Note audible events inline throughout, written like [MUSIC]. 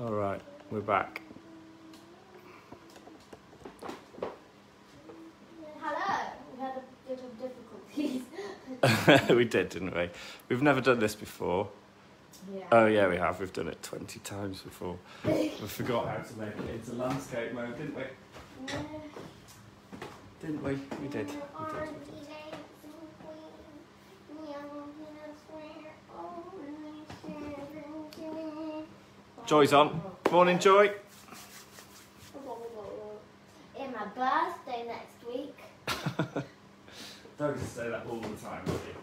All right, we're back. Hello. We had a bit of difficulties. [LAUGHS] we did, didn't we? We've never done this before. yeah. Oh yeah, we have. We've done it 20 times before. [LAUGHS] We forgot how to make it into landscape mode, didn't we? Didn't we? We did. We did. Joy's on. Morning, Joy. In my birthday next week. [LAUGHS] Don't just say that all the time, will you?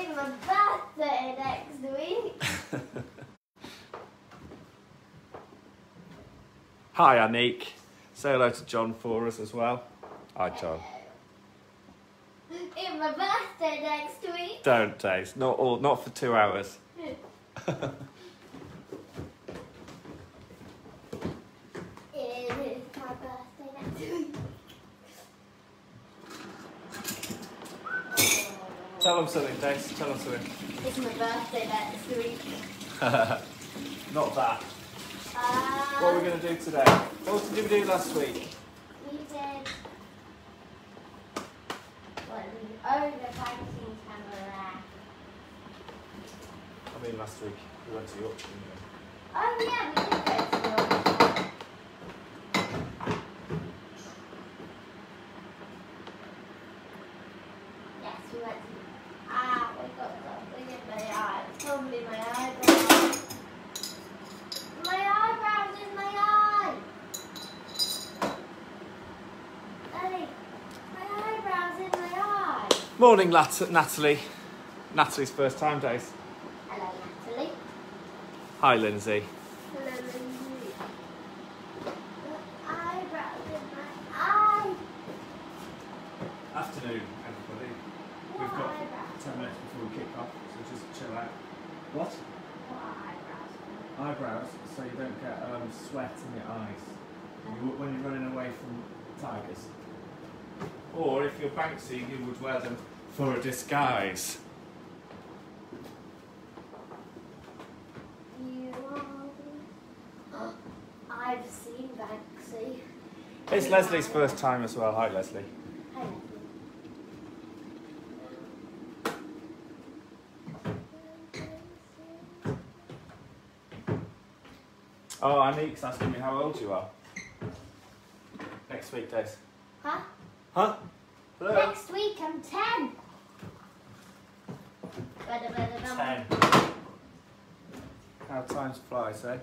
In my birthday next week. [LAUGHS] Hi, Anique. Say hello to John for us as well. Hi, John. In my birthday next week. Don't taste. Not all. Not for two hours. [LAUGHS] It is my birthday next week. Tell them something, Dace. Tell them something. It's my birthday next week. [LAUGHS] Not that. Uh, What are we going to do today? What did we do last week? We did. What did we? Oh, the banking camera. I mean, last week we went to Yorkshire. didn't we? Oh yeah, we did go to Yorkshire. Yes, we went to. Ah, we got something in my eye. It's probably my eyebrow. My eyebrow's in my eye. Daddy, my eyebrow's in my eye. Morning, Lat- Natalie. Natalie's first time, Dace. Hello, Natalie. Hi, Lindsay. The eyebrow's in my eye. Afternoon, everybody. What We've got eyebrows? 10 minutes before we kick off, so just chill out. What? What eyebrows? Eyebrows, so you don't get um, sweat in your eyes you, when you're running away from tigers. Or if you're Banksy, you would wear them for a disguise. You are. I've seen Banksy. It's Leslie's first time as well. Hi, Leslie. Hi, Oh, Anique's asking me how old you are. Next week, Dace. Huh? Huh? Hello? Next week I'm 10. Ten. How times flies, eh?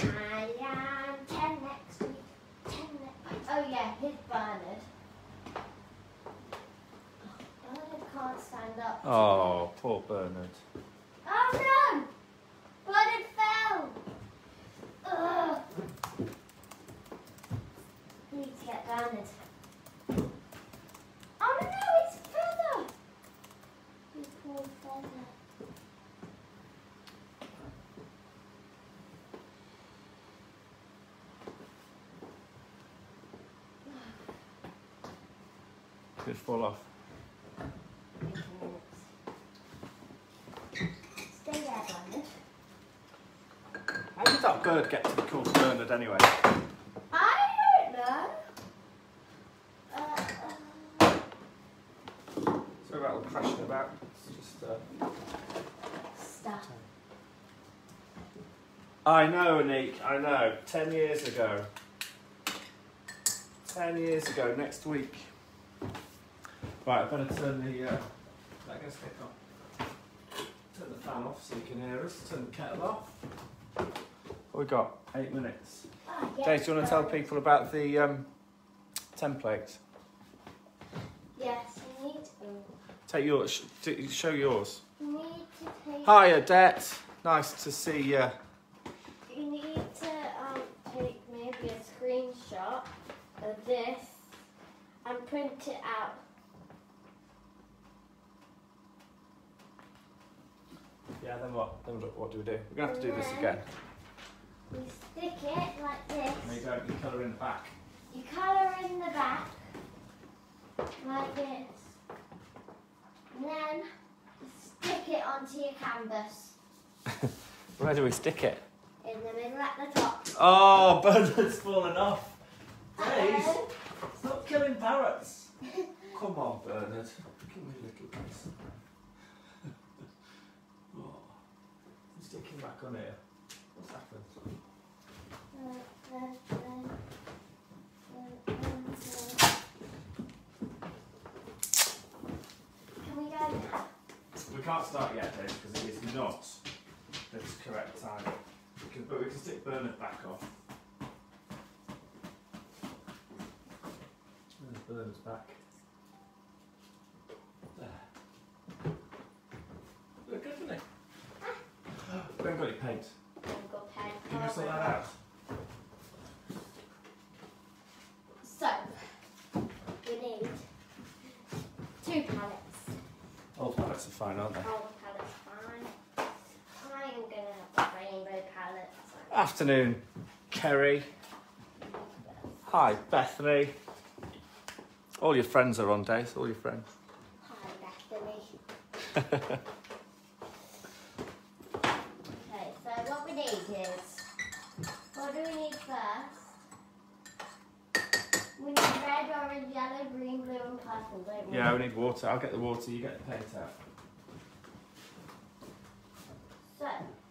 I am 10 next week. 10 next Oh, yeah, here's Bernard. Bernard can't stand up. Oh, poor Bernard. Oh no! Bernard fell! Ugh. Need to get Bernard. Oh no, it's feather! Poor feather. Could fall off. Stay there, Bernard. How did that bird get to be called Bernard anyway? I don't know. Uh, Sorry about all crashing about. It's just. Uh... stuff. I know, Anique. I know. Ten years ago. Ten years ago. Next week. Right, I better turn the. Uh... That gonna stick. Turn the fan off so you can hear us. Turn the kettle off. What we got? Eight minutes. Ah, yes, Dave, do you want to tell people about the um, templates? Yes, you need to. Take yours. Show yours. You need to take. Hi, Odette. Nice to see you. You need to um, take maybe a screenshot of this and print it out. Yeah, then what? Then what what do we do? We're gonna have to do this again. You stick it like this. No, you don't. You colour in the back. You colour in the back like this. And then onto your canvas Where do we stick it? in the middle at the top. Oh, Bernard's fallen off. Uh-oh. stop killing parrots. Come on, Bernard. Give me a little piece. [LAUGHS] oh. I'm sticking back on here. What's happened? Can we go now? We can't start yet, Dave, because it is not the correct time. We can, but we can stick Bernard back on. There's Bernard's back. There. Look good, doesn't it? We haven't got any paint. I've got pen. Can you sort that out? So, we need two pallets. Old pallets are fine, aren't they? All the pallets fine. I'm gonna have the rainbow pallets. Afternoon, Kerry. Hi, Bethany. All your friends are on, Dave. All your friends. Hi, Bethany. [LAUGHS] Okay, so what we need is, what do we need first? We need red, orange, yellow, green, blue, and purple, don't we? Yeah, we need water. I'll get the water. You get the paint out. So,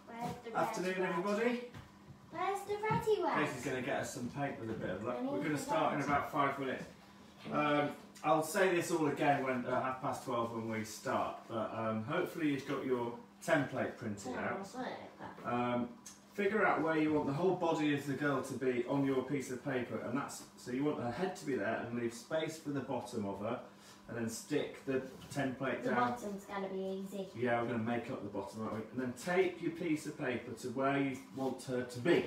where's the red? Afternoon, red? everybody. Where's the ready one? Casey's going to get us some paint with a bit of luck. We're going to start in about five minutes. Um, I'll say this all again when uh, half past twelve when we start. But um, hopefully you've got your template printed out. Um, figure out where you want the whole body of the girl to be on your piece of paper, and that's so you want her head to be there and leave space for the bottom of her, and then stick the template The down. bottom's gonna be easy. Yeah, we're going to make up the bottom, aren't we? And then tape your piece of paper to where you want her to be.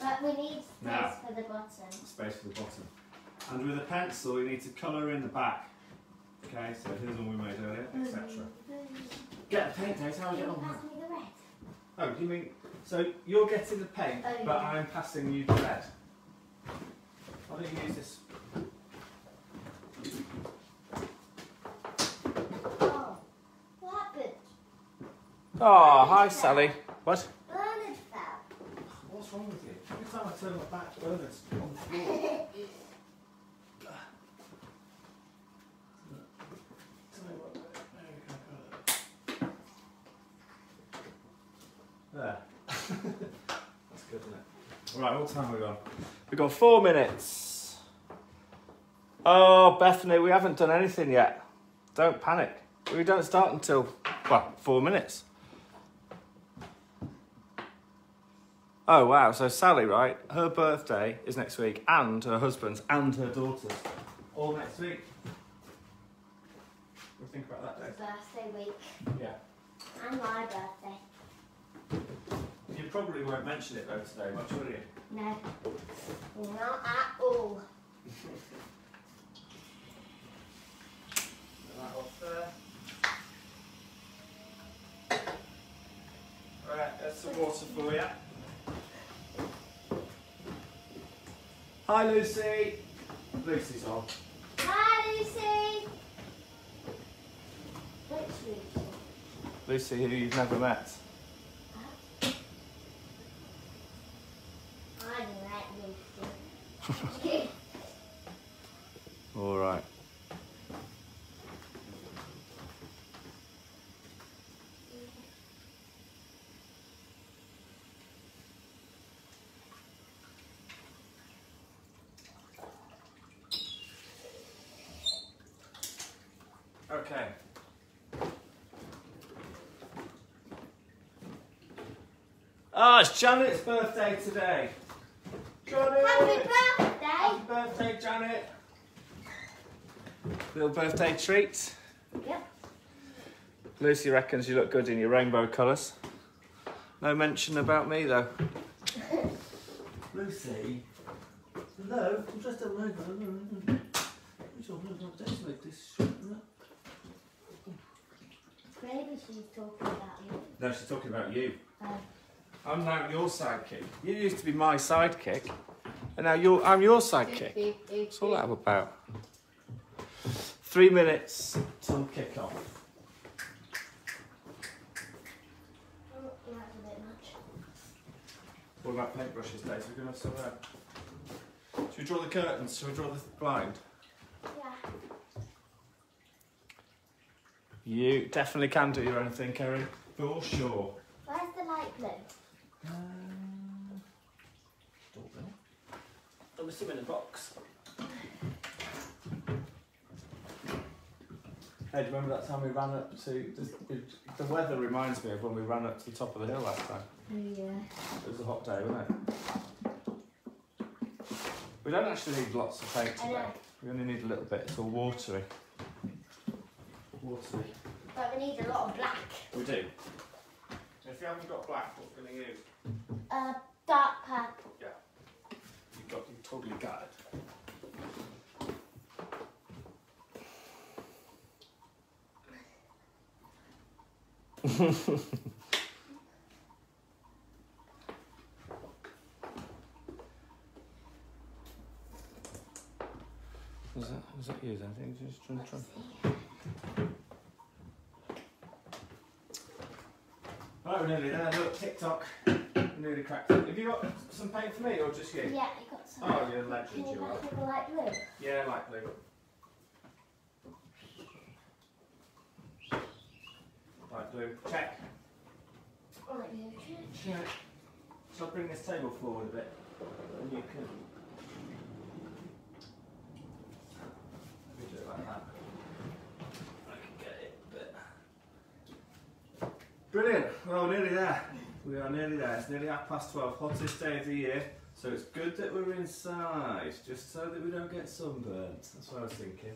But we need space Now. for the bottom. Space for the bottom. And with a pencil, you need to colour in the back. Okay, so here's one we made earlier, etc. Get a paint, Dave. How are you getting on? pass me the red? Oh, do you mean so you're getting the paint, Oh, but yeah. I'm passing you the red? Why don't you use this? Oh, what happened? Oh, hi, Sally. What? Bernard fell. What's wrong with you? Every time I turn my back, Bernard's on the floor. Tell you what, there we go, got it. There. That's good, isn't it? Right, what time have we got? We've got four minutes. Oh, Bethany, we haven't done anything yet. Don't panic. We don't start until, well, four minutes. Oh wow! So Sally, right? Her birthday is next week, and her husband's, and her daughter's, all next week. You think about that, day. Birthday week. Yeah. And my birthday. You probably won't mention it though today, much, will you? No. Not at all. That off there. Right, there's some water for you. Hi, Lucy. Lucy's on. Hi, Lucy. Lucy? Lucy, who you've never met. I met Lucy. [LAUGHS] [LAUGHS] All right. Okay. Ah, it's Janet's birthday today. Janet! Happy birthday. Happy birthday, Janet. Little birthday treat. Yep. Lucy reckons you look good in your rainbow colours. No mention about me though. Lucy, hello. I'm just a rainbow. she's talking about you. No, she's talking about you. Uh, I'm now your sidekick. You used to be my sidekick, and now you're, I'm your sidekick. What's all that about? Three minutes till kick off. Oh, what about paintbrushes, Dave? We're going to have some there. Should we draw the curtains? Should we draw the blind? Yeah. You definitely can do your own thing, Kerry. For sure. Where's the light blue? Um, don't know. Let me see in the box. Hey, do you remember that time we ran up to the, the weather reminds me of when we ran up to the top of the hill last time. Oh, yeah. It was a hot day, wasn't it? We don't actually need lots of paint I today. know. We only need a little bit. It's all watery. Watery. But we need a lot of black. We do. If you haven't got black, what can you use? Uh, dark purple. Yeah. You've got you totally got it. [LAUGHS] Was that was that you then? I think just trying to try. Right, we're nearly there. Look, TikTok. [COUGHS] Nearly cracked it. Have you got some paint for me or just you? Yeah, I got some. Oh, you're a legend, you you are. pass me the light blue? Yeah, like blue. Light blue. Check. Light blue. Check. Shall I bring this table forward a bit? And you can. Let me do it like that. I can get it a bit. Brilliant. Well, we're nearly there. We are nearly there. It's nearly half past 12, hottest day of the year. So it's good that we're inside, just so that we don't get sunburnt. That's what I was thinking.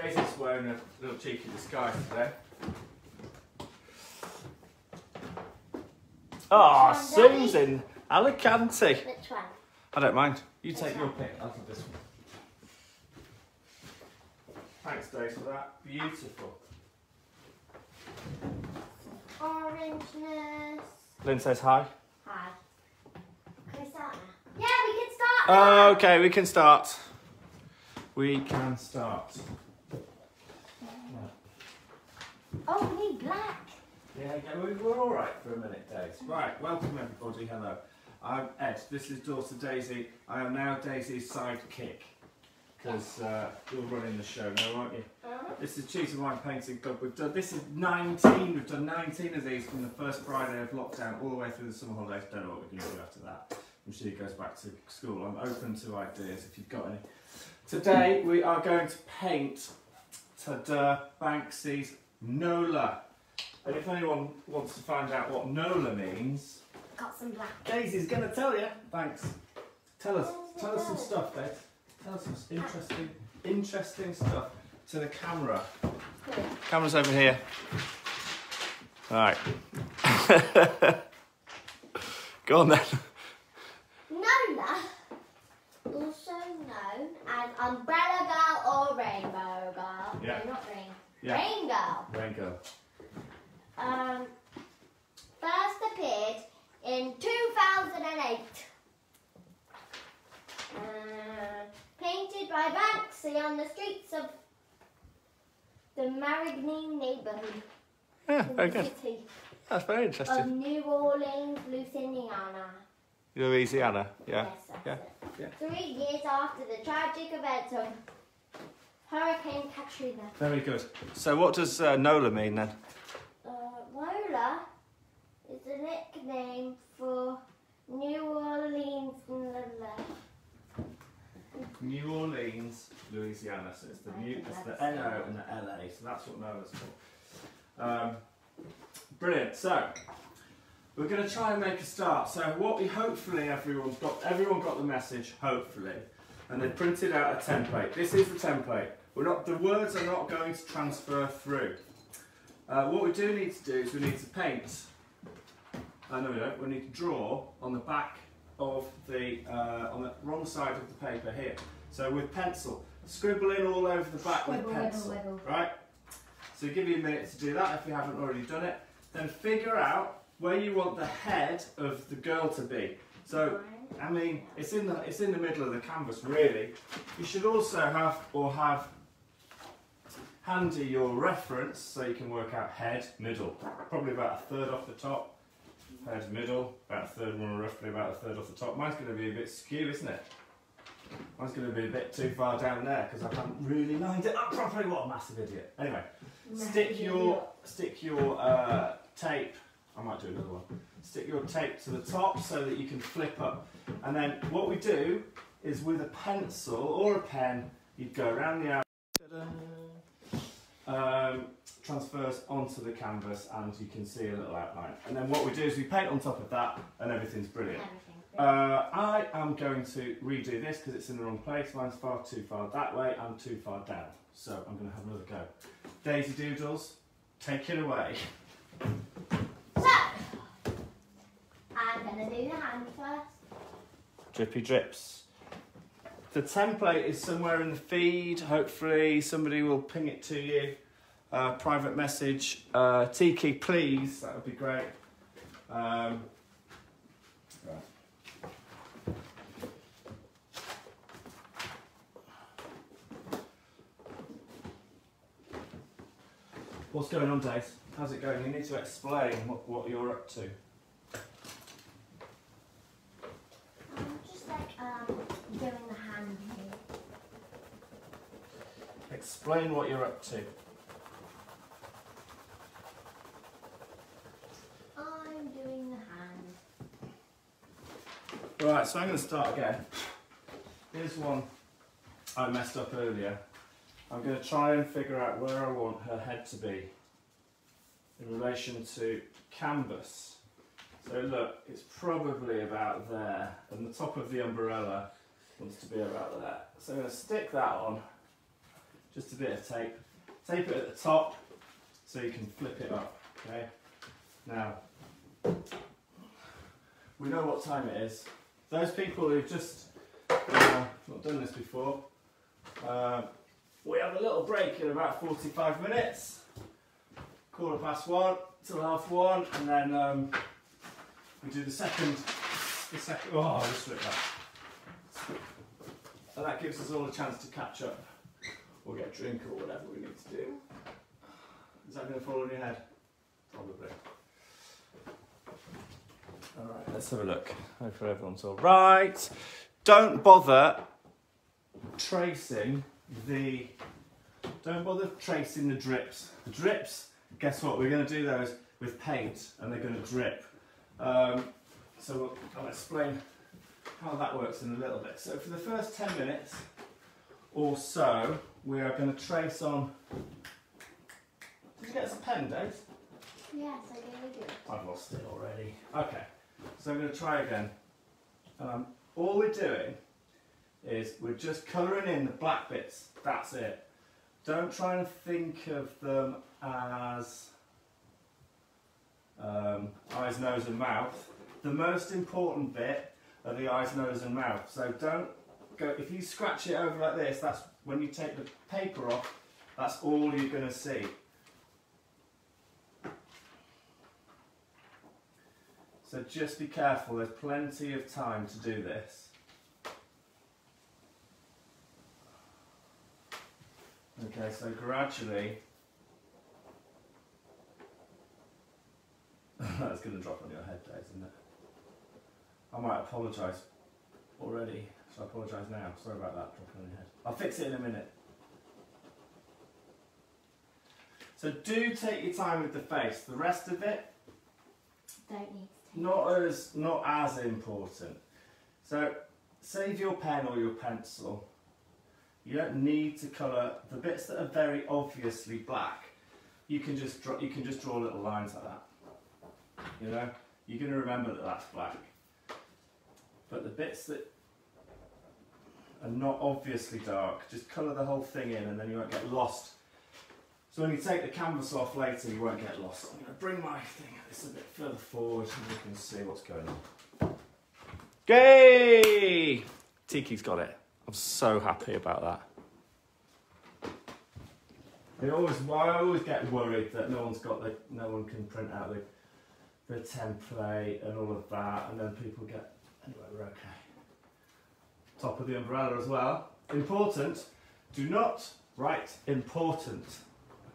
Daisy's wearing a little cheeky disguise today. Ah, one, Susan, Alicante. Which one? I don't mind. You take your pick. I'll take this one. Thanks, Daisy, for that. Beautiful. Orangeness. Lynn says hi. Hi. Can we start now? Yeah, we can start now. Okay, we can start. We can start. Oh, we need black. Yeah, yeah, we- we're all right for a minute, Dave. Right, welcome everybody. Hello. I'm Ed. This is daughter Daisy. I am now Daisy's sidekick because uh, you're running the show now, aren't you? This is Cheese and Wine Painting Club. We've done this is 19. We've done 19 of these from the first Friday of lockdown all the way through the summer holidays. Don't know what we're going to do after that. I'm sure he goes back to school. I'm open to ideas if you've got any. Today we are going to paint Tada Banksy's Nola. And if anyone wants to find out what Nola means, Got some black. Daisy's going to tell you. Thanks. Tell us. Tell us some oh, stuff, Dave. Tell us some interesting, interesting stuff to the camera. Camera's over here. All right. [LAUGHS] Go on then. Nola, also known as Umbrella Girl or Rainbow Girl. Yeah. No, not Rain. Yeah. Rain Girl. Rain girl. Um, first appeared in 2008. Uh, painted by Banksy on the streets of the Marigny neighborhood Yeah, very good. city That's very interesting. of. New Orleans, Louisiana. Louisiana. Yeah. Yes, that's yeah, it. yeah. Three years after the tragic events of Hurricane Katrina. Very good. So what does uh, Nola mean then? Uh, Nola is a nickname for New Orleans. la, la. New Orleans, Louisiana. So it's the I new, it's the and the LA. So that's what Nola's called. Um, brilliant. So we're going to try and make a start. So what we hopefully everyone's got, everyone got the message. Hopefully, and they printed out a template. This is the template. We're not. The words are not going to transfer through. Uh, what we do need to do is we need to paint. Uh, no, we don't. We need to draw on the back of the uh, on the wrong side of the paper here. So with pencil, scribble in all over the back with wiggle, pencil, wiggle. right? So give you a minute to do that if you haven't already done it. Then figure out where you want the head of the girl to be. So I mean, it's in the it's in the middle of the canvas really. You should also have or have handy your reference so you can work out head, middle, probably about a third off the top. Head middle, about a third one, roughly about a third off the top. Mine's going to be a bit skew, isn't it? Mine's going to be a bit too far down there because I haven't really lined it up properly. What a massive idiot. Anyway, stick your stick your uh, tape. I might do another one. Stick your tape to the top so that you can flip up. And then what we do is with a pencil or a pen, you'd go around the outside, um, transfers onto the canvas, and you can see a little outline. And then what we do is we paint on top of that, and everything's brilliant. Uh, I am going to redo this because it's in the wrong place. Mine's far too far that way and too far down. So I'm going to have another go. Daisy Doodles, take it away. So, I'm gonna do the hand first. Drippy drips. The template is somewhere in the feed. Hopefully somebody will ping it to you. Uh, private message. Uh, Tiki, please. That would be great. Um. What's going on, Dave? How's it going? You need to explain what, what you're up to. I'm just like um doing the hand here. Explain what you're up to. I'm doing the hand. Right, so I'm going to start again. Here's one I messed up earlier. I'm going to try and figure out where I want her head to be in relation to canvas. So look, it's probably about there, and the top of the umbrella wants to be about there. So I'm going to stick that on, just a bit of tape. Tape it at the top so you can flip it up, okay? Now, we know what time it is. Those people who've just uh, not done this before, uh, we have a little break in about 45 minutes, quarter past one till half one, and then um, we do the second, the second, oh, I just slipped that. And that gives us all a chance to catch up or get a drink or whatever we need to do. Is that going to fall on your head? Probably. Alright, let's have a look. Hopefully everyone's all right. Don't bother tracing the don't bother tracing the drips. The drips, guess what? We're going to do those with paint and they're going to drip. Um, so we'll, I'll explain how that works in a little bit. So for the first 10 minutes or so, we are going to trace on. Did you get us a pen, Dave? Yes, I do. I've lost it already. Okay, so I'm going to try again. Um, all we're doing is we're just colouring in the black bits. That's it. Don't try and think of them as um, eyes, nose and mouth. The most important bit are the eyes, nose and mouth. So don't go, if you scratch it over like this, that's when you take the paper off, that's all you're going to see. So just be careful, there's plenty of time to do this. Okay, so gradually, [LAUGHS] that's going to drop on your head, Dave, isn't it? I might apologise already, so I apologise now. Sorry about that dropping on your head. I'll fix it in a minute. So do take your time with the face. The rest of it, Don't need to. not as not as important. So save your pen or your pencil. You don't need to colour the bits that are very obviously black. You can just draw. You can just draw little lines like that. You know, you're going to remember that that's black. But the bits that are not obviously dark, just colour the whole thing in, and then you won't get lost. So when you take the canvas off later, you won't get lost. I'm going to bring my thing this a bit further forward, so you can see what's going on. Yay! Tiki's got it. I'm so happy about that. I always, I always get worried that no one's got the, no one can print out the, the template and all of that, and then people get. Anyway, we're okay. Top of the umbrella as well. Important. Do not write important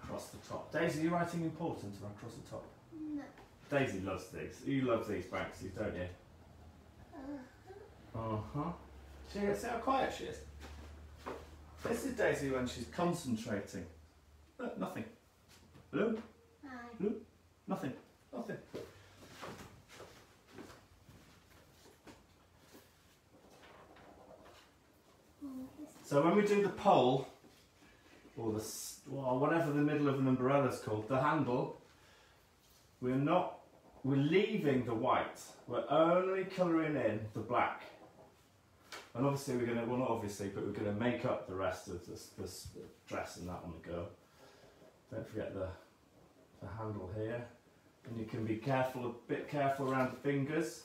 across the top. Daisy, are you writing important across the top? No. Daisy loves these. You love these Banksies, don't you? Uh huh. See, see how quiet she is? This is Daisy when she's concentrating. Look, nothing. Hello? Hi. Nothing. Nothing. So when we do the pole, or the whatever the middle of an umbrella is called, the handle, we're not, we're leaving the white. We're only colouring in the black. And obviously we're gonna, well not obviously, but we're gonna make up the rest of this, this dress and that on the girl. Don't forget the, the handle here. And you can be careful, a bit careful around the fingers.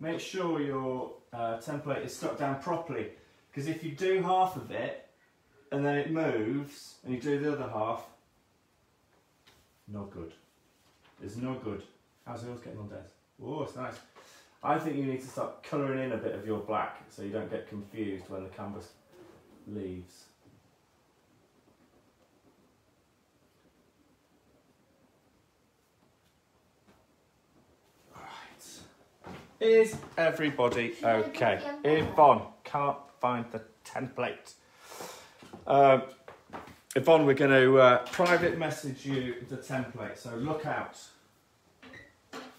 Make sure your uh, template is stuck down properly because if you do half of it and then it moves and you do the other half, no good. It's no good. How's yours getting on, Des? Oh, it's nice. I think you need to start colouring in a bit of your black so you don't get confused when the canvas leaves. Right. Is everybody okay? Yvonne can't find the template. Um, Yvonne, we're going to uh, private message you the template, so look out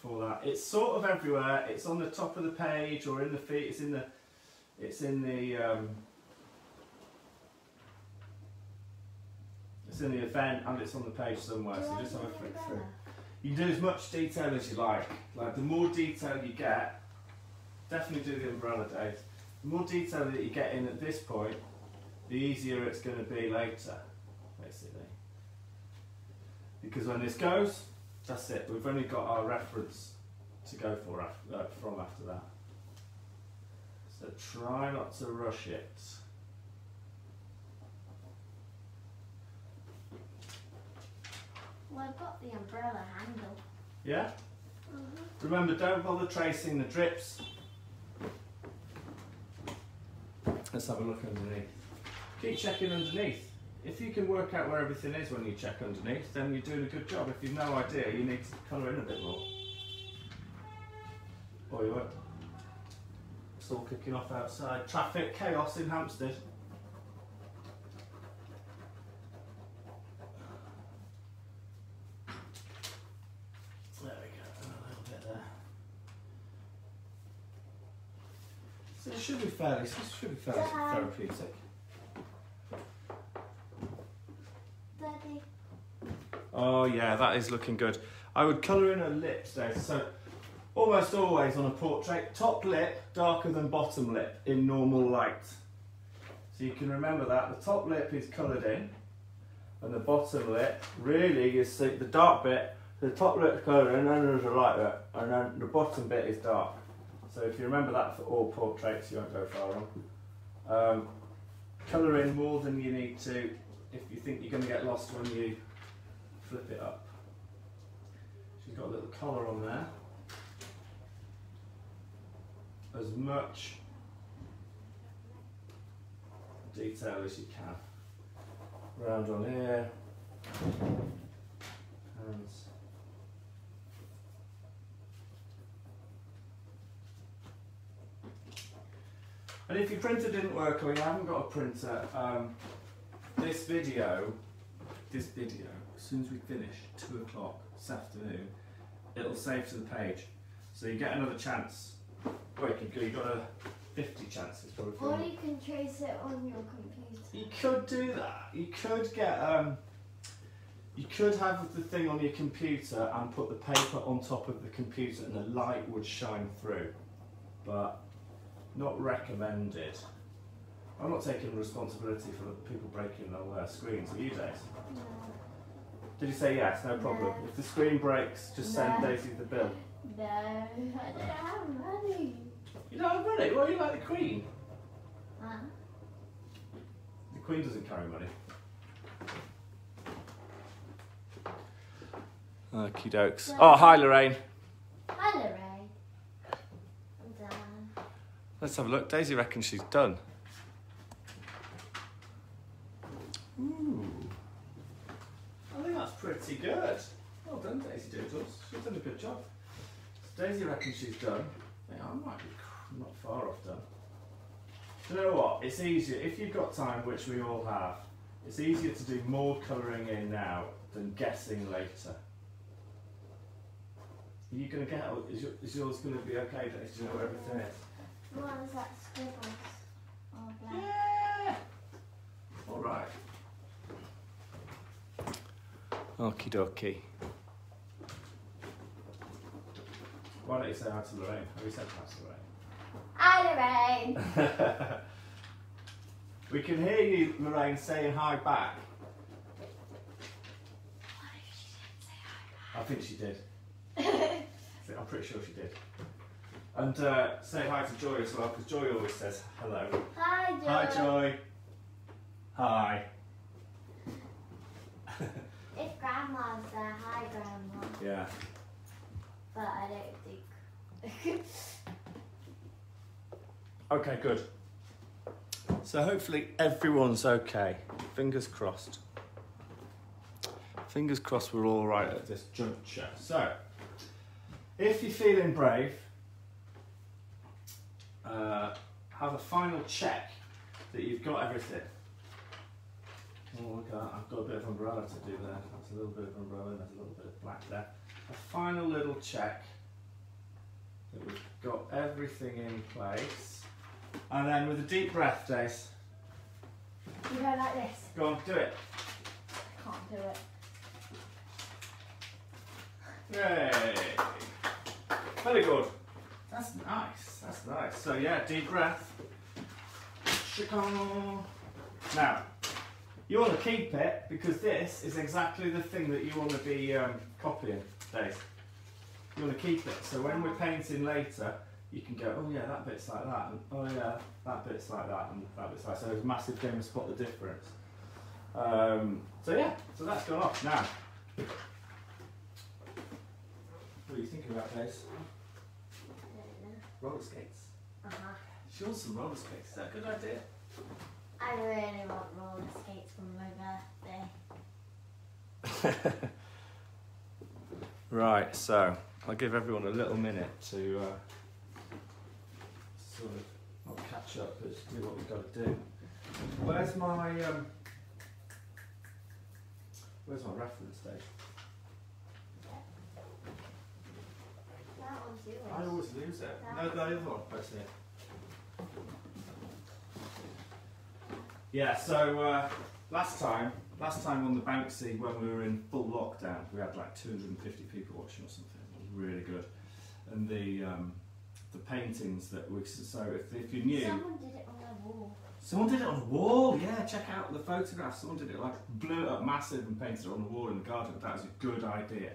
for that. It's sort of everywhere. It's on the top of the page or in the feet. It's in the. It's in the. Um, it's in the event and it's on the page somewhere. Do So just have a flick through. You can do as much detail as you like. Like the more detail you get, definitely do the umbrella days. The more detail that you get in at this point, the easier it's going to be later, basically. Because when this goes, that's it. We've only got our reference to go for after, uh, from after that. So try not to rush it. Well, I've got the umbrella handle. Yeah. Mm-hmm. Remember, don't bother tracing the drips. Let's have a look underneath. Keep checking underneath. If you can work out where everything is when you check underneath, then you're doing a good job. If you've no idea, you need to colour in a bit more. Or you won't. It's all kicking off outside. Traffic chaos in Hampstead. There we go, a little bit there. So it should be fairly, it should be fairly Dad. therapeutic. Daddy. Oh yeah, that is looking good. I would colour in her lips there. So almost always on a portrait, top lip darker than bottom lip in normal light. So you can remember that. The top lip is coloured in and the bottom lip really is the the dark bit, the top lip's coloured in and then there's a light bit and then the bottom bit is dark. So if you remember that for all portraits you won't go far wrong. Um, colour in more than you need to if you think you're going to get lost when you flip it up. She's got a little collar on there. As much detail as you can. Round on here. Hands. And if your printer didn't work or you haven't got a printer, um, this video, this video, as soon as we finish, two o'clock this afternoon, it'll save to the page. So you get another chance. Well, you can, you've got a 50 chances probably. Or you can trace it on your computer. You could do that. You could get um, you could have the thing on your computer and put the paper on top of the computer and the light would shine through. But not recommended. I'm not taking responsibility for the people breaking their uh, screens. Are you, Daisy? No. Did you say yes? No problem. No. If the screen breaks, just send Daisy the bill. No, I don't have money. You don't have money? Well, you like the Queen. Huh? The Queen doesn't carry money. Okie dokes. Oh, hi Lorraine. Hi, Lorraine. I'm done. Let's have a look. Daisy reckons she's done. Ooh. I think that's pretty good. Well done, Daisy Doodles. She's done a good job. Daisy reckons she's done. Yeah, I might be not far off done. Do you know what? It's easier, if you've got time, which we all have, it's easier to do more colouring in now than guessing later. Are you going to get, is, is yours going to be okay, Daisy? Do you know what everything is? What is that scribbles? Oh, black. Yeah! Alright. Okie dokie. Why don't you say hi to Lorraine? Have you said hi to Lorraine? Hi, Lorraine. [LAUGHS] we can hear you, Lorraine, saying hi back. I think she did. [LAUGHS] I'm pretty sure she did. And uh, say hi to Joy as well, because Joy always says hello. Hi, Joy. Hi, Joy. Hi. [LAUGHS] If Grandma's there, hi, Grandma. Yeah. But I don't think. [LAUGHS] Okay, good. So hopefully everyone's okay. Fingers crossed. Fingers crossed we're all right at this juncture. So, if you're feeling brave, uh, have a final check that you've got everything. Oh, look at that. I've got a bit of umbrella to do there. That's a little bit of umbrella, and there's a little bit of black there. A final little check that we've got everything in place. And then with a deep breath, Dace, You go like this. go on, do it. I can't do it. Yay! Very good. That's nice. That's nice. So yeah, deep breath. Now, you want to keep it because this is exactly the thing that you want to be um, copying, Dave. You want to keep it. So when we're painting later, you can go, oh yeah, that bit's like that, and oh yeah, that bit's like that, and that bit's like. That. So there's a massive game to spot the difference. Um, so yeah, so that's gone off now. What are you thinking about, Dace? I don't know. Roller skates. Uh-huh. She wants some roller skates. Is that a good idea? I really want roller skates for my birthday. [LAUGHS] right, so I'll give everyone a little minute to uh, sort of not catch up, but do what we've got to do. Where's my um, Where's my reference date? That one's. I always lose it. No, the other one. That's it. Yeah. So uh, last time, last time on the Banksy when we were in full lockdown, we had like 250 people watching or something. It was really good. And the um, the paintings that we so if, if you knew. Someone did it on the wall. Someone did it on the wall, yeah, check out the photograph. Someone did it like blew it up massive and painted it on the wall in the garden. That was a good idea.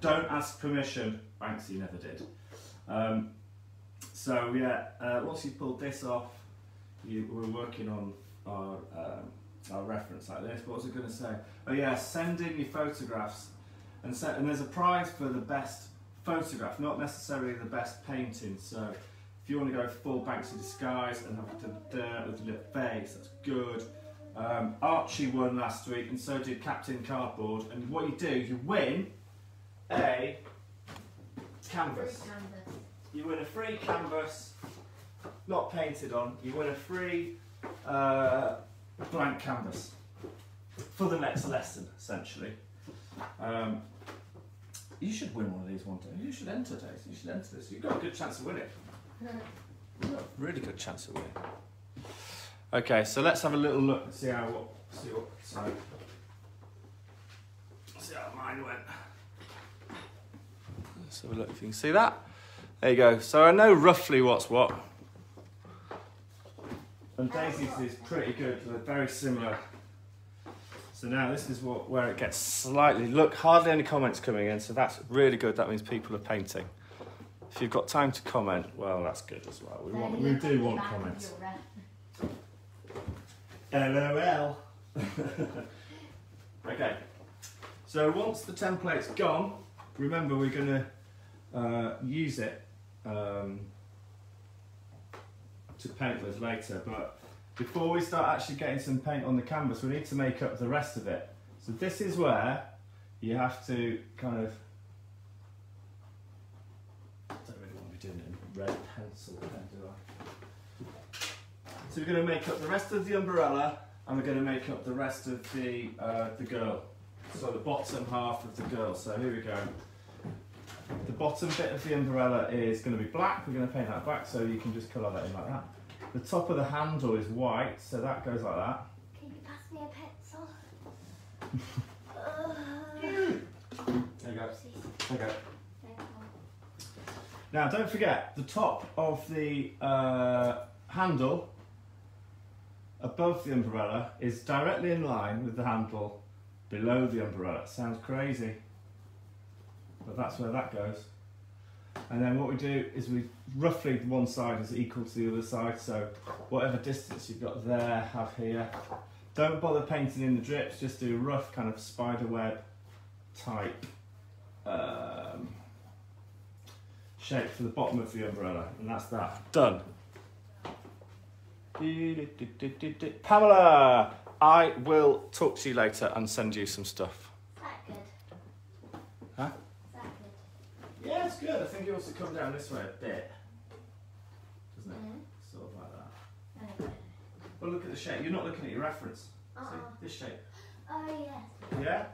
Don't ask permission, Banksy never did. Um, so yeah, uh, once you pulled this off, you were working on our, um, our reference like this. What was I going to say? Oh yeah, send in your photographs and, se- and there's a prize for the best photograph, not necessarily the best painting. So if you want to go full Banksy disguise and have the dirt with the little face, that's good. Um, Archie won last week, and so did Captain Cardboard. And what you do, you win a canvas. Canvas. You win a free canvas, not painted on. You win a free uh, blank canvas for the next lesson, essentially. Um, you should win one of these one day. You should enter this. You should enter this. You've got a good chance of winning. [LAUGHS] You've really good chance of winning. Okay, so let's have a little look and see how what see what so see how mine went. Let's have a look if you can see that. There you go. So I know roughly what's what. And Daisy's is pretty good. They're very similar. So now this is what where it gets slightly look hardly any comments coming in, so that's really good. That means people are painting. If you've got time to comment, well that's good as well. We want we do want comments. LOL. [LAUGHS] okay. So once the template's gone, remember we're going to uh, use it um, to paint with later. But before we start actually getting some paint on the canvas, we need to make up the rest of it. So this is where you have to kind of. I don't really want to be doing it in red pencil pen, do I? So we're going to make up the rest of the umbrella, and we're going to make up the rest of the uh, the girl. So the bottom half of the girl. So here we go. The bottom bit of the umbrella is going to be black. We're going to paint that black, so you can just colour that in like that. The top of the handle is white, so that goes like that. Can you pass me a pencil? There you go. Oopsies. There you go. Now, don't forget the top of the uh, handle above the umbrella is directly in line with the handle below the umbrella. Sounds crazy, but that's where that goes. And then what we do is we roughly one side is equal to the other side, so whatever distance you've got there, have here. Don't bother painting in the drips, just do rough kind of spider web type um, shape for the bottom of the umbrella, and that's that. Done. Pamela, I will talk to you later and send you some stuff. Is that good? Huh? Is that good? Yeah, it's good. I think it wants to come down this way a bit, doesn't it? Mm. Sort of like that. Okay. Well, look at the shape. You're not looking at your reference. Uh-uh. See this shape. Oh yes. Yeah.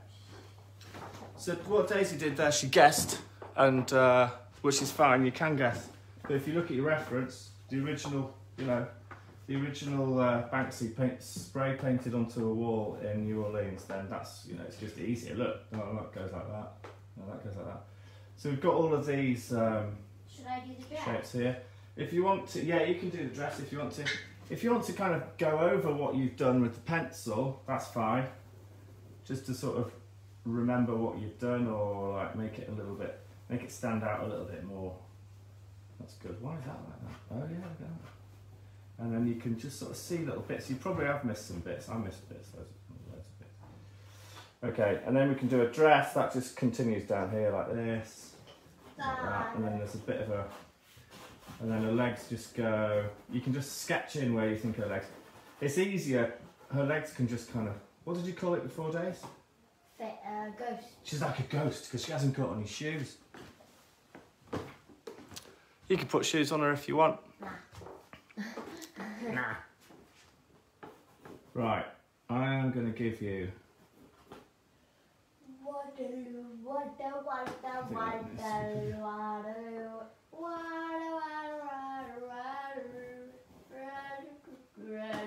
So what Daisy did there, she guessed, and uh, which is fine. You can guess, but if you look at your reference, the original, you know, the original uh, Banksy paint, spray painted onto a wall in New Orleans, then that's you know it's just easier. Look, oh, that goes like that. No, that goes like that. So we've got all of these um, Should I do the shapes here. If you want to, yeah, you can do the dress if you want to. If you want to kind of go over what you've done with the pencil, that's fine. Just to sort of remember what you've done or like make it a little bit, make it stand out a little bit more. That's good. Why is that like that? Oh yeah, look at that. And then you can just sort of see little bits. You probably have missed some bits. I missed bits. Loads. Okay, and then we can do a dress that just continues down here like this like that, and then there's a bit of a, and then her legs just go. You can just sketch in where you think her legs. It's easier. Her legs can just kind of. What did you call it before, Dace? Fit, uh, ghost. She's like a ghost because she hasn't got any shoes. You can put shoes on her if you want. Nah. Nah. [LAUGHS] Right, I am going to give you. Water, water, water, water, water,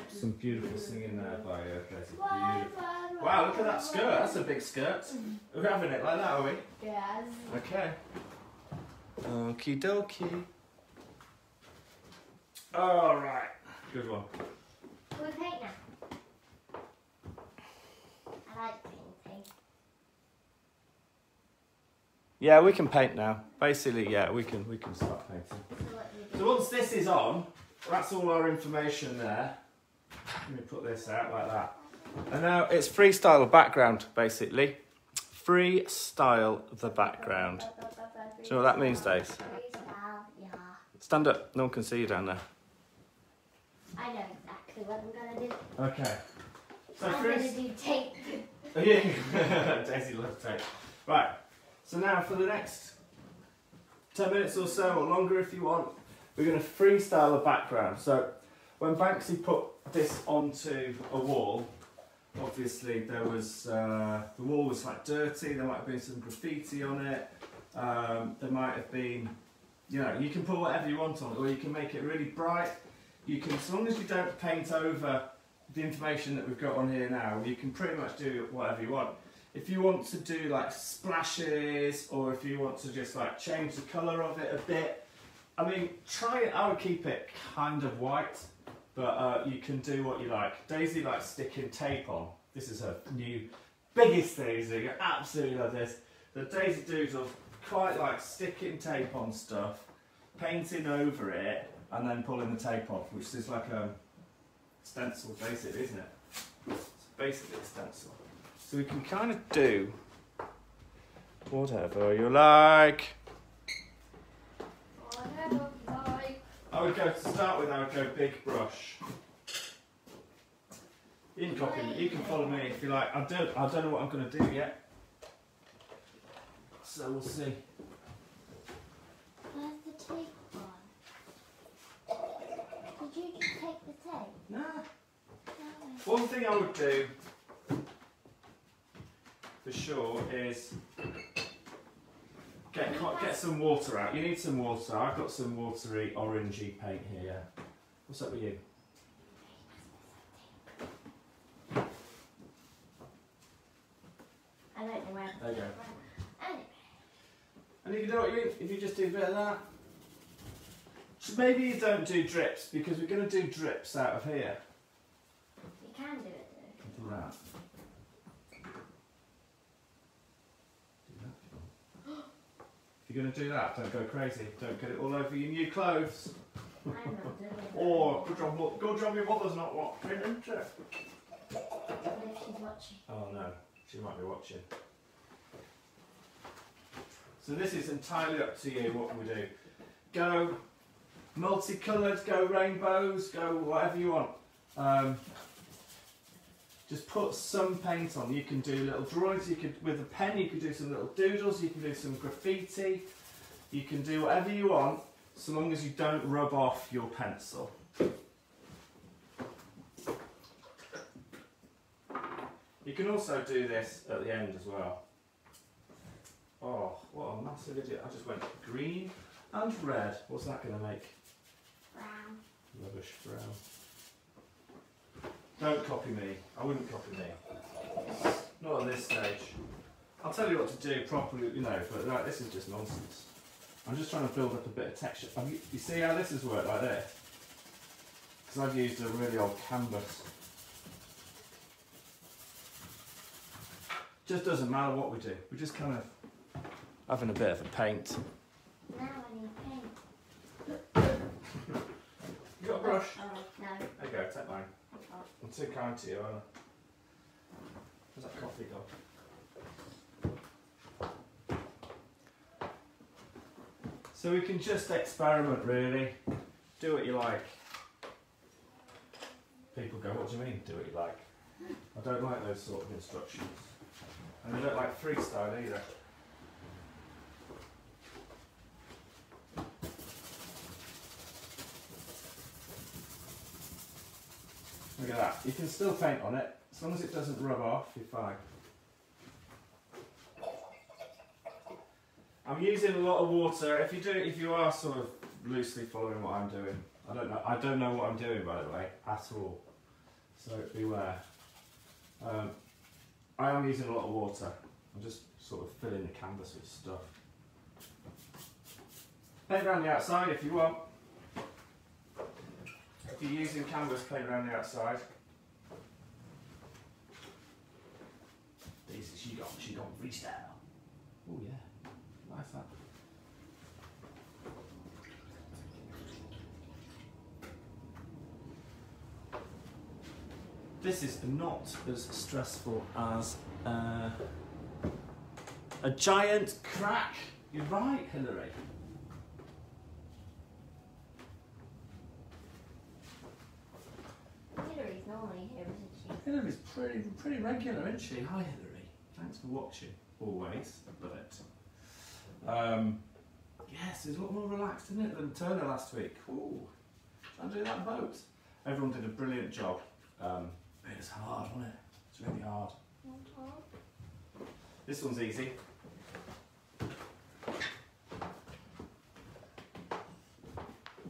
Some beautiful singing there by uh, Daisy. water, Beautiful. water, Wow, look at that skirt. That's a big skirt. We're having it like that, are we? Yes. Okay. Okie dokie. All right. Good one. Can we paint now? I like painting. Yeah, we can paint now. Basically, yeah, we can we can start painting. So what do we do? So once this is on, that's all our information there. Let me put this out like that. And now it's freestyle background, basically. Freestyle the background. Do you know what that means, Dave? Freestyle, yeah. Stand up. No one can see you down there. I know exactly what I'm gonna do. Okay. So I'm freest- gonna do tape. [LAUGHS] Yeah, [LAUGHS] Daisy loves tape. Right, so now for the next 10 minutes or so, or longer if you want, we're going to freestyle a background. So when Banksy put this onto a wall, obviously there was, uh, the wall was like dirty, there might have been some graffiti on it, um, there might have been, you know, you can put whatever you want on it, or you can make it really bright. You can, as long as you don't paint over the information that we've got on here now, you can pretty much do whatever you want. If you want to do like splashes, or if you want to just like change the colour of it a bit, I mean, try it. I would keep it kind of white, but uh, you can do what you like. Daisy likes sticking tape on. This is her new biggest Daisy. You absolutely love this. The Daisy Doodle quite like sticking tape on stuff, painting over it, and then pulling the tape off, which is like a stencil basically, isn't it? It's basically a stencil. So we can kind of do whatever you like. Whatever, like. I would go to start with. I would go big brush. You can copy me. You can follow me if you like. I don't. I don't know what I'm going to do yet. So we'll see. Where's the tape gone? Did you just take the tape? Nah. No. One thing I would do for sure is get get some water out. You need some water. I've got some watery orangey paint here. What's up with you? I don't know where the There you go. And if you know what you mean, if you just do a bit of that. So maybe you don't do drips because we're going to do drips out of here. you can do it though. Do that. Do that if you want. If you're going to do that, don't go crazy. Don't get it all over your new clothes. I'm not doing it. [LAUGHS] Or good job, mo- good job your mother's not watching, isn't? What if she's watching? Oh no, she might be watching. So this is entirely up to you what we do. Go multicoloured, go rainbows, go whatever you want. Um, just put some paint on. You can do little drawings. You could with a pen. You could do some little doodles. You can do some graffiti. You can do whatever you want, so long as you don't rub off your pencil. You can also do this at the end as well. Oh, what a massive idiot. I just went green and red. What's that going to make? Brown. Rubbish brown. Don't copy me. I wouldn't copy me. Not at this stage. I'll tell you what to do properly, you know, but like, this is just nonsense. I'm just trying to build up a bit of texture. You see how this has worked like this? Because I've used a really old canvas. Just doesn't matter what we do. We're just kind of having a bit of a paint. Now I need paint. You got a brush? Oh, no. There you go, take mine. I'm too kind to you, aren't I? Uh, where's that coffee gone? So we can just experiment really. Do what you like. People go, what do you mean, do what you like? I don't like those sort of instructions. And I don't like freestyle either. Look at that. You can still paint on it. As long as it doesn't rub off, you're fine. I'm using a lot of water. If you do, if you are sort of loosely following what I'm doing, I don't know. I don't know what I'm doing by the way at all. So beware. Um, I am using a lot of water. I'm just sort of filling the canvas with stuff. Paint around the outside if you want. If you're using canvas, paint around the outside. This is. she got she got freestyle. Oh yeah, nice that. This is not as stressful as uh, a giant crack. You're right, Hillary. Hillary's normally here, isn't she? Hillary's pretty pretty regular, isn't she? Hi Hillary. Thanks for watching. Always. Love it. Um, yes, it's a lot more relaxed, isn't it, than Turner last week. Ooh. Trying to do that boat. Everyone did a brilliant job. Um, it was hard, wasn't it? It's really hard. This one's easy.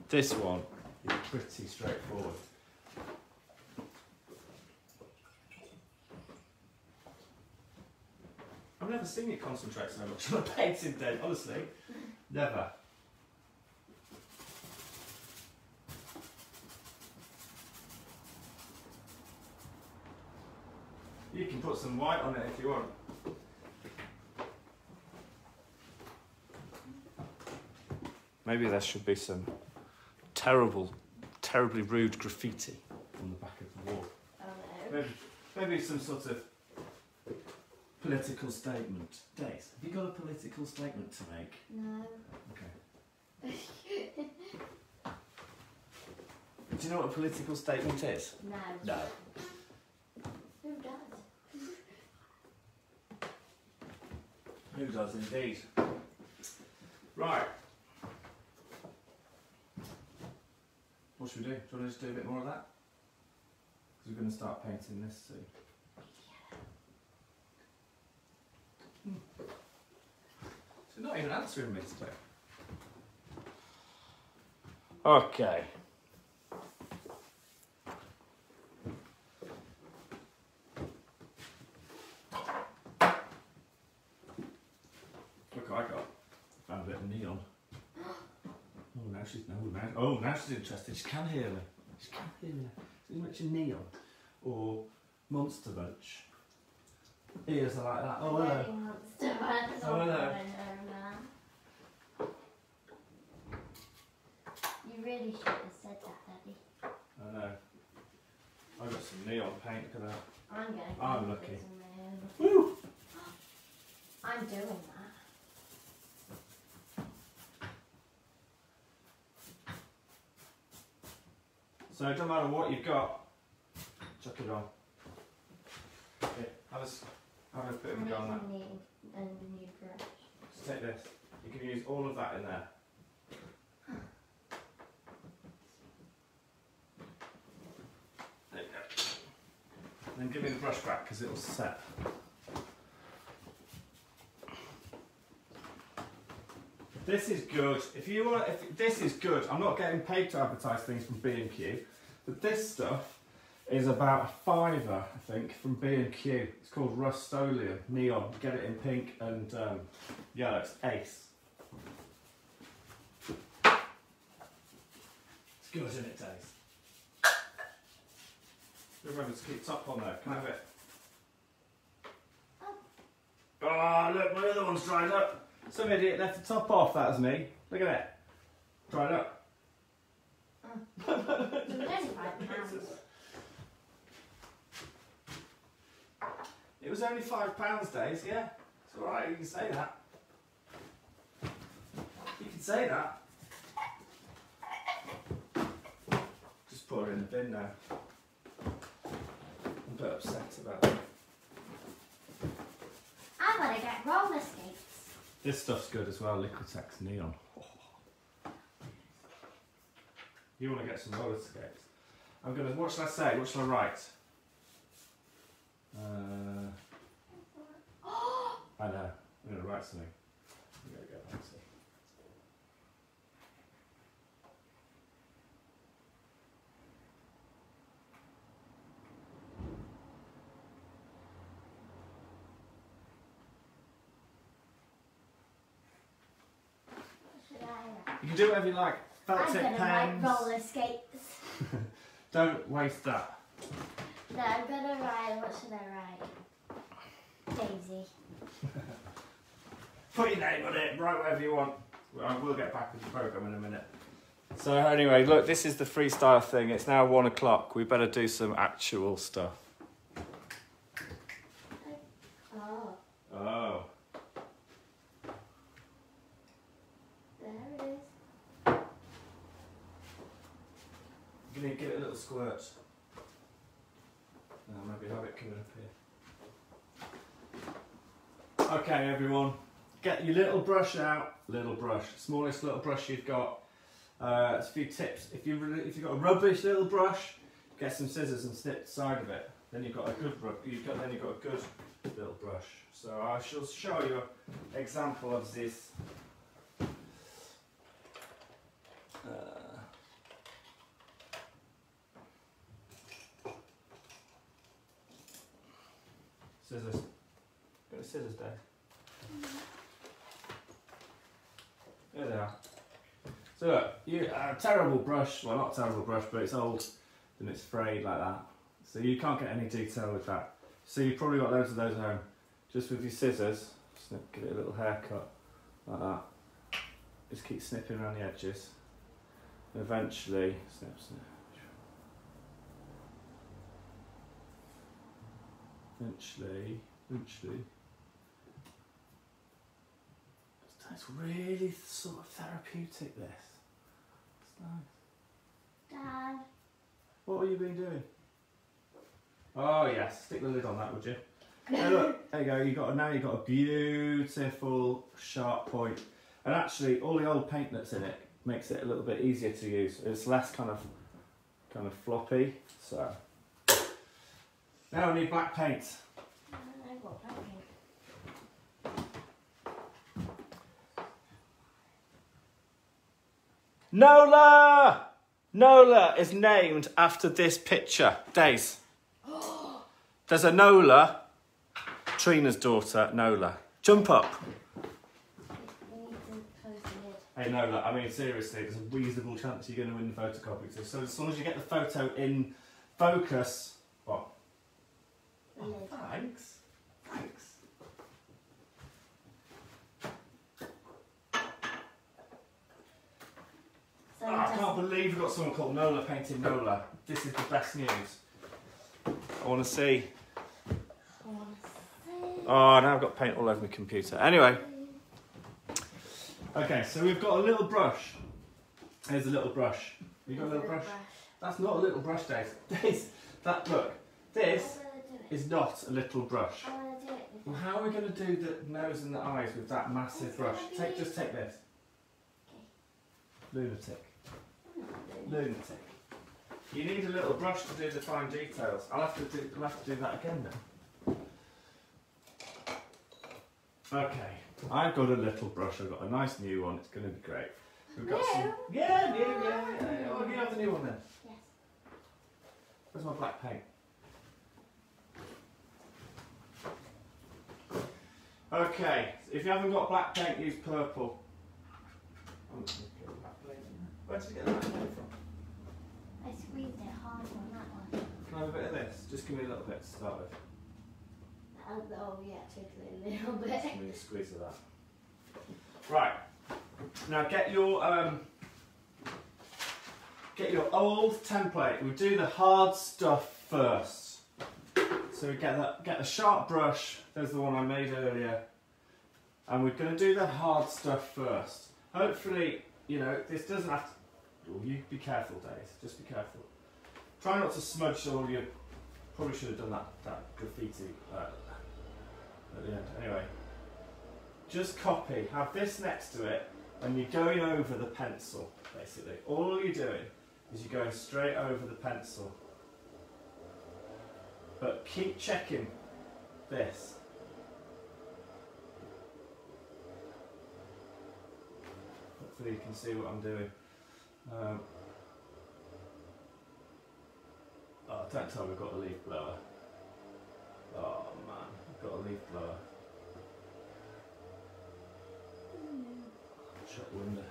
This one is pretty straightforward. Never seen you concentrate so much on a painting then, honestly. Never. You can put some white on it if you want. Maybe there should be some terrible, terribly rude graffiti on the back of the wall. Oh. Maybe, maybe some sort of political statement. Dace, have you got a political statement to make? No. Okay. Do you know what a political statement is? No. No. Who does? Who does indeed? Right. What should we do? Do you want to just do a bit more of that? Because we're going to start painting this soon. Hmm. So not even answering me today. Okay. Look what I got. Found a bit of neon. [GASPS] Oh, now she's no, now, oh, now she's interested. She can hear me. She can hear me. So you mention neon or monster bunch. Ears are like that. Oh, hello. Very monster ones. Oh, hello. no, no. You really should have said that, Daddy. I know. I've got some neon paint. Look at that. I'm going to I'm lucky. for. Woo! I'm doing that. So it doesn't matter what you've got. Chuck it on. Here, have a, s- have a bit of I a need go on that. a new, brush. Just take this. You can use all of that in there. There you go. Then give me the brush back because it'll set. This is good. If you want, if this is good. I'm not getting paid to advertise things from B and Q, but this stuff is about a fiver, I think, from B and Q. It's called Rust-Oleum Neon. Get it in pink and um, yellow. It's ace. It's good, isn't it, Dace? Remember to keep top on there. Can I have it? Oh, look, my other one's dried up. Some idiot left the top off. That was me. Look at it. Dried up. [LAUGHS] It was only five pounds. It was only five pounds, Dace. Yeah, it's all right. You can say that. You can say that. Just put it in the bin now. I'm a bit upset about it. I want to get roller skates. This stuff's good as well. Liquitex Neon. You want to get some roller skates? I'm gonna. What shall I say? What shall I write? Uh, [GASPS] I know. I'm gonna write something. I'm gonna go back and see. What should I write? You can do whatever you like. Felt I'm tip going to write pens. roller skates. [LAUGHS] Don't waste that. No, I'm going to write, what should I write? Daisy. [LAUGHS] Put your name on it. Write whatever you want. I will get back with the program in a minute. So anyway, look, this is the freestyle thing. It's now one o'clock. We better do some actual stuff. Oh, Oh. there it is. You need to give it a little squirt. Maybe have it coming up here. Okay, everyone, get your little brush out. Little brush, smallest little brush you've got. Uh, a few tips. If you if you've got a rubbish little brush, get some scissors and snip the side of it. Then you've got a good. You've got then you've got a good little brush. So I shall show you an example of this. Scissors. Got the scissors there. There they are. So look, you a terrible brush. Well, not a terrible brush, but it's old and it's frayed like that. So you can't get any detail with that. So you've probably got loads of those at home. Just with your scissors, snip, give it a little haircut like that. Just keep snipping around the edges. And eventually, snip, snip. Eventually, eventually. It's really sort of therapeutic. This. It's nice. Dad. What have you been doing? Oh yes, stick the lid on that, would you? Hey, look, there you go. You got now. You got a beautiful sharp point, and actually, all the old paint that's in it makes it a little bit easier to use. It's less kind of kind of floppy. So now we need black paint. I've got that pink. Nola! Nola is named after this picture. Dace. [GASPS] There's a Nola, Trina's daughter, Nola. Jump up. We need to close the lid. Hey Nola, I mean seriously, there's a reasonable chance you're going to win the photocopy. So, so as long as you get the photo in focus. What? The lid. Thanks. Thanks. So Oh, I can't believe we've got someone called Nola painting Nola. This is the best news. I want to see. I wanna see. Oh, now I've got paint all over my computer. Anyway, okay, so we've got a little brush. Here's a little brush. You got a little brush? That's not a little brush, Dave. This, [LAUGHS] that look. This oh. Is not a little brush. I wanna do it. Well, how are we going to do the nose and the eyes with that massive brush? Take, just take this. Lunatic. Lunatic. You need a little brush to do the fine details. I'll have to do. I'll have to do that again then. Okay, I've got a little brush. I've got a nice new one. It's going to be great. We've got some. Yeah, new. Yeah, yeah. yeah. Oh, you have the new one then. Yes. Where's my black paint? Okay, if you haven't got black paint, use purple. I'm just gonna put black paint in there. Where did you get that paint from? I squeezed it hard on that one. Can I have a bit of this? Just give me a little bit to start with. Oh, oh yeah, twiddly a little bit. Just give me a squeeze of that. Right. Now get your um, get your old template. We do the hard stuff first. So we get that get a sharp brush. There's the one I made earlier. And we're going to do the hard stuff first. Hopefully, you know, this doesn't have to. Oh, you be careful, Dave. Just be careful. Try not to smudge all your. Probably should have done that that graffiti uh, at the end. Anyway, just copy. Have this next to it, and you're going over the pencil. Basically, all you're doing is you're going straight over the pencil. But keep checking this. Hopefully you can see what I'm doing. Um, oh, don't tell me we've got a leaf blower. Oh man, I've got a leaf blower. Shut window.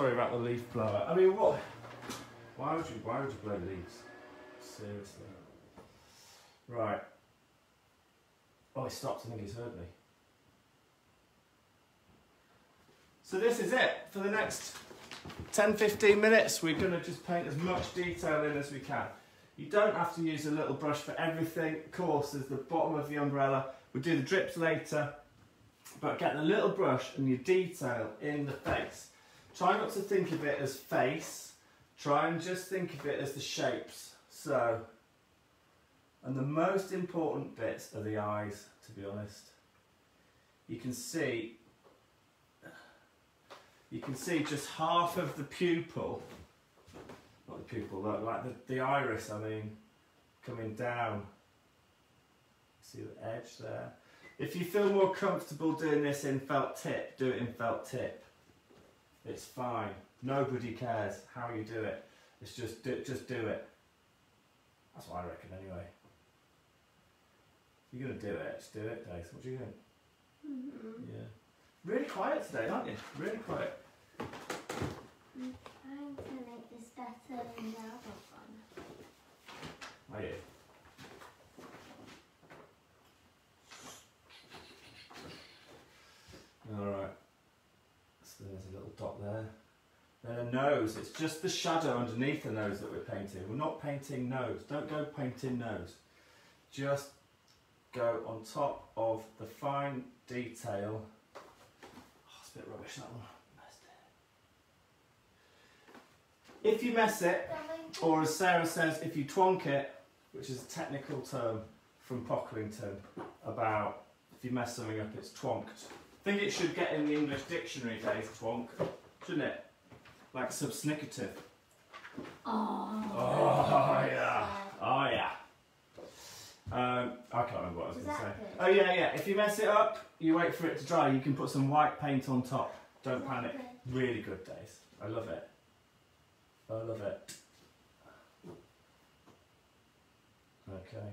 Sorry about the leaf blower. I mean, what? Why would you? Why would you blow leaves? Seriously. Right. Oh, he stopped. I think he's heard me. So this is it for the next 10 15 minutes. We're going to just paint as much detail in as we can. You don't have to use a little brush for everything. Of course, there's the bottom of the umbrella. We'll do the drips later. But get the little brush and your detail in the face. Try not to think of it as face. Try and just think of it as the shapes. So, and the most important bits are the eyes, to be honest. You can see, you can see just half of the pupil, not the pupil, like like the, the iris, I mean, coming down. See the edge there? If you feel more comfortable doing this in felt tip, do it in felt tip. It's fine. Nobody cares how you do it. It's just do, just do it. That's what I reckon anyway. If you're gonna do it, just do it, Dace. What do you think? Mm-hmm. Yeah. Really quiet today, aren't you? Really quiet. I'm trying to make this better than the other one. Are you? Alright. So there's a little dot there. Then a nose. It's just the shadow underneath the nose that we're painting. We're not painting nose. Don't go painting nose. Just go on top of the fine detail. Oh, it's a bit rubbish that one. If you mess it, or as Sarah says, if you twonk it, which is a technical term from Pocklington about if you mess something up, it's twonked. I think it should get in the English dictionary Dace, twonk, shouldn't it? Like subsnicative. Oh. Oh, yeah. Oh yeah. Um, I can't remember what I was going to say. good? Oh yeah, yeah. If you mess it up, you wait for it to dry. You can put some white paint on top. Don't panic. Really good Dace. I love it. I love it. Okay.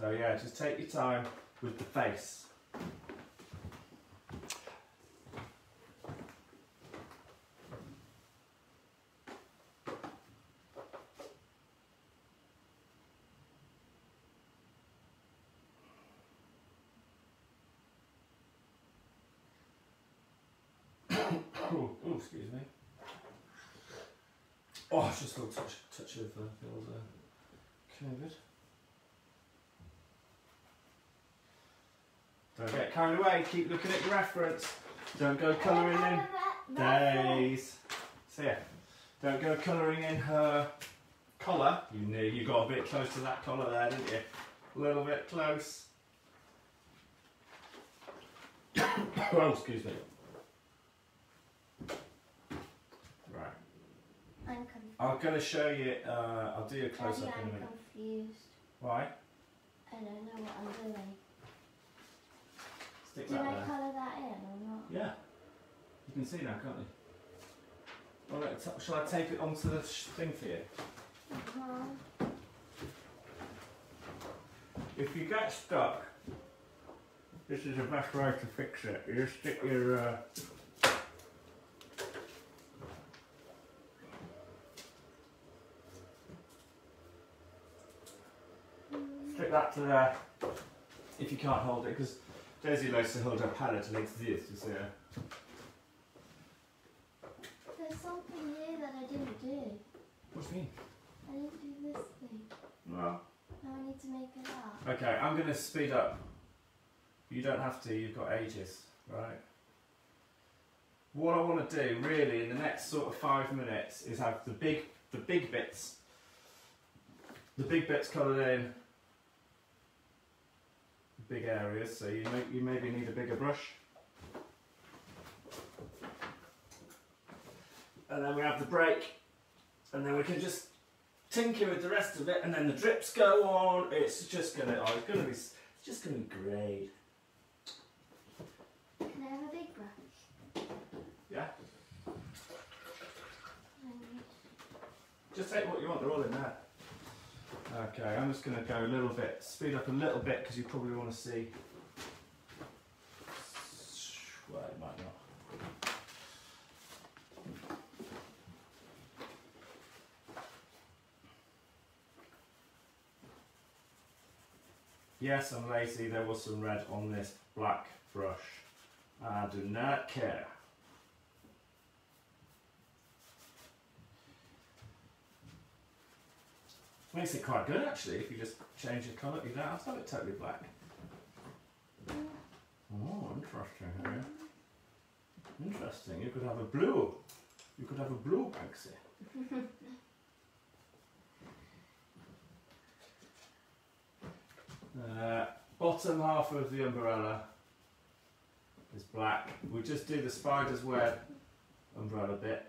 So yeah, just take your time with the face. Oh, oh, excuse me. Oh, it's just a little touch, touch of uh, the old uh, COVID. Don't get carried away. Keep looking at your reference. Don't go colouring in Dace. So yeah, don't go colouring in her collar. You knew you got a bit close to that collar there, didn't you? A little bit close. [COUGHS] oh, excuse me. Right. I'm confused. I'm going to show you, uh, I'll do a close Daddy, up in a I'm minute. confused. Why? I don't know what I'm doing. Stick Do that I there. colour that in or not? Yeah. You can see now, can't you? All right, t- shall I tape it onto the thing for you? Uh-huh. If you get stuck, this is the best way to fix it. You just stick your. Uh, that to there. If you can't hold it, because Daisy likes to hold her palette like this, you see. her. There's something here that I didn't do. What do you mean? I didn't do this thing. Well. Now I need to make it up. Okay, I'm going to speed up. You don't have to, you've got ages, right? What I want to do really in the next sort of five minutes is have the big the big bits the big bits coloured in big areas, so you may, you maybe need a bigger brush. And then we have the break, and then we can just tinker with the rest of it, and then the drips go on. It's just gonna, oh, it's gonna be, it's just gonna be great. Can I have a big brush? Yeah. Just take what you want. They're all in there. Okay, I'm just gonna go a little bit, speed up a little bit because you probably want to see. Well, it might not. Yes, I'm lazy. There was some red on this black brush. I do not care. Makes it quite good actually if you just change the colour. You don't have to have it totally black. Oh, interesting. Interesting. You could have a blue. You could have a blue Banksy. [LAUGHS] uh, bottom half of the umbrella is black. We just do the spider's web umbrella bit.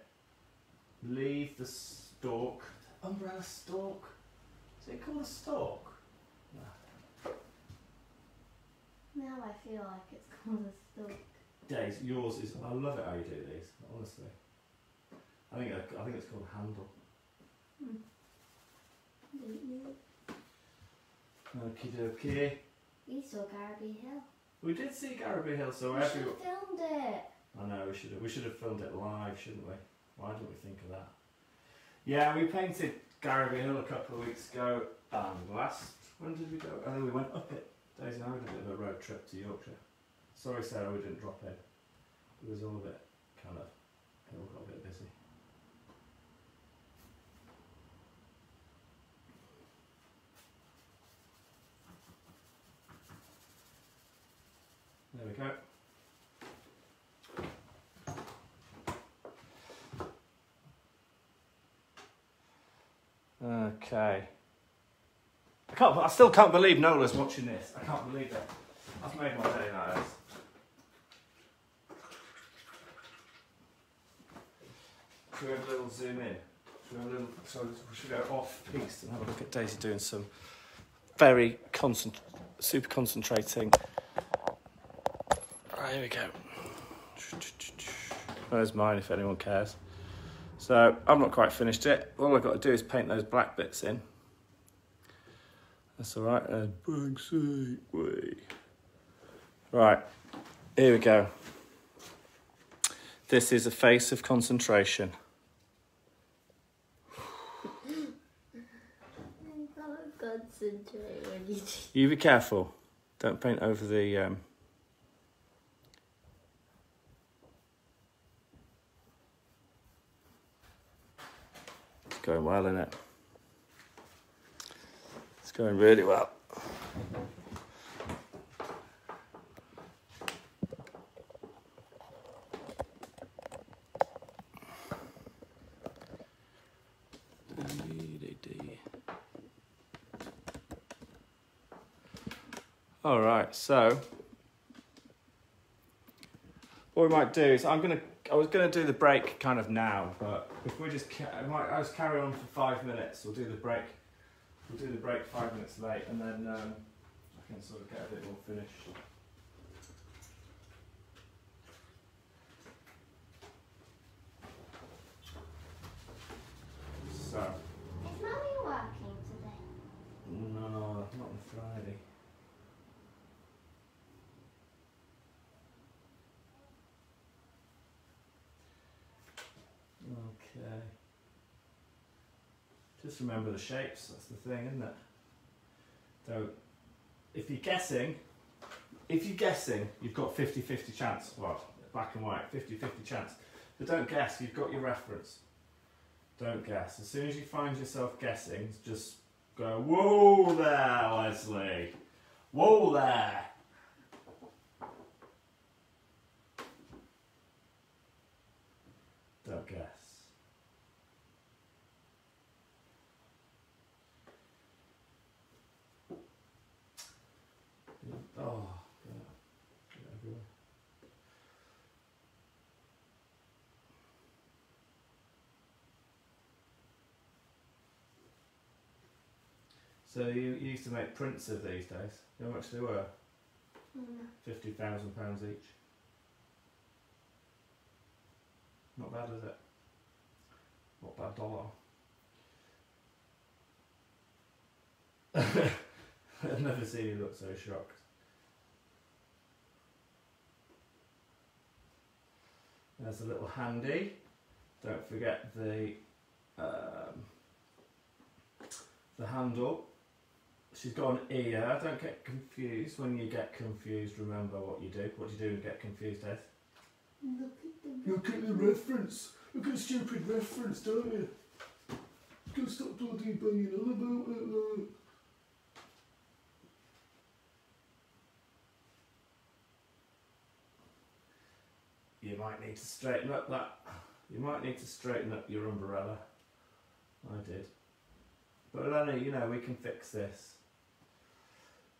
Leave the stalk. Umbrella stalk. Is it called a stalk? Now I feel like it's called a stalk. Dace, yours is. I love it how you do these. Honestly, I think I think it's called handle. Hmm. Didn't? Okie dokie. We saw Garrowby Hill. We did see Garrowby Hill, so we should have filmed it. I know we should have. We should have filmed it live, shouldn't we? Why didn't we think of that? Yeah, we painted Garrowby Hill a couple of weeks ago. And last, when did we go? I think we went up it. Daisy and I had a bit of a road trip to Yorkshire. Sorry, Sarah, we didn't drop in. It was all a bit kind of. It all got a bit busy. There we go. Okay. I can't. I still can't believe Nola's watching this. I can't believe it. I've made my day is. Should we have a little zoom in? Should we have a little? So we should go off piece and have a look at Daisy doing some very concent, super concentrating. Right, here we go. There's mine if anyone cares. So I've not quite finished it. All I've got to do is paint those black bits in. That's all right. And blank sake way. Right, here we go. This is a face of concentration. [LAUGHS] Concentrate You be careful. Don't paint over the. Um... going well, isn't it? It's going really well. All right, so what we might do is I'm gonna. I was gonna do the break kind of now, but if we just, ca- I might, I just carry on for five minutes. We'll do the break. We'll do the break five minutes late, and then um, I can sort of get a bit more finished. So, Is Mummy working today? no, not on Friday. Okay. Just remember the shapes, that's the thing, isn't it? So, if you're guessing, if you're guessing, you've got 50 50 chance. Well, black and white, 50 50 chance. But don't guess, you've got your reference. Don't guess. As soon as you find yourself guessing, just go, whoa there, Leslie. Whoa there. Don't guess. Oh, yeah. Get everywhere. So you, you used to make prints of these days. You know how much they were? Mm. Fifty thousand pounds each. Not bad, is it? Not bad dollar. [LAUGHS] I've never seen you look so shocked. There's a little handy. Don't forget the um, the handle. She's got an ear. Don't get confused. When you get confused, remember what you do. What do you do when you get confused, Ed? Look at the Look at the reference. Look at the stupid reference, don't you? Go stop bloody banging on about it, look. You might need to straighten up that. You might need to straighten up your umbrella. I did. But Lenny, you know, we can fix this.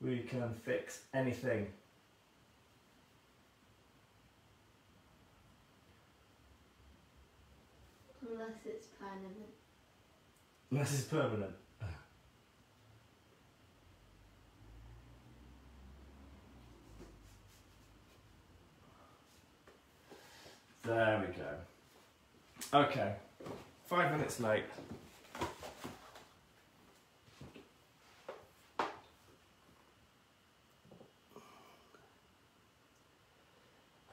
We can fix anything. Unless it's permanent. Unless it's permanent. There we go. Okay, five minutes late.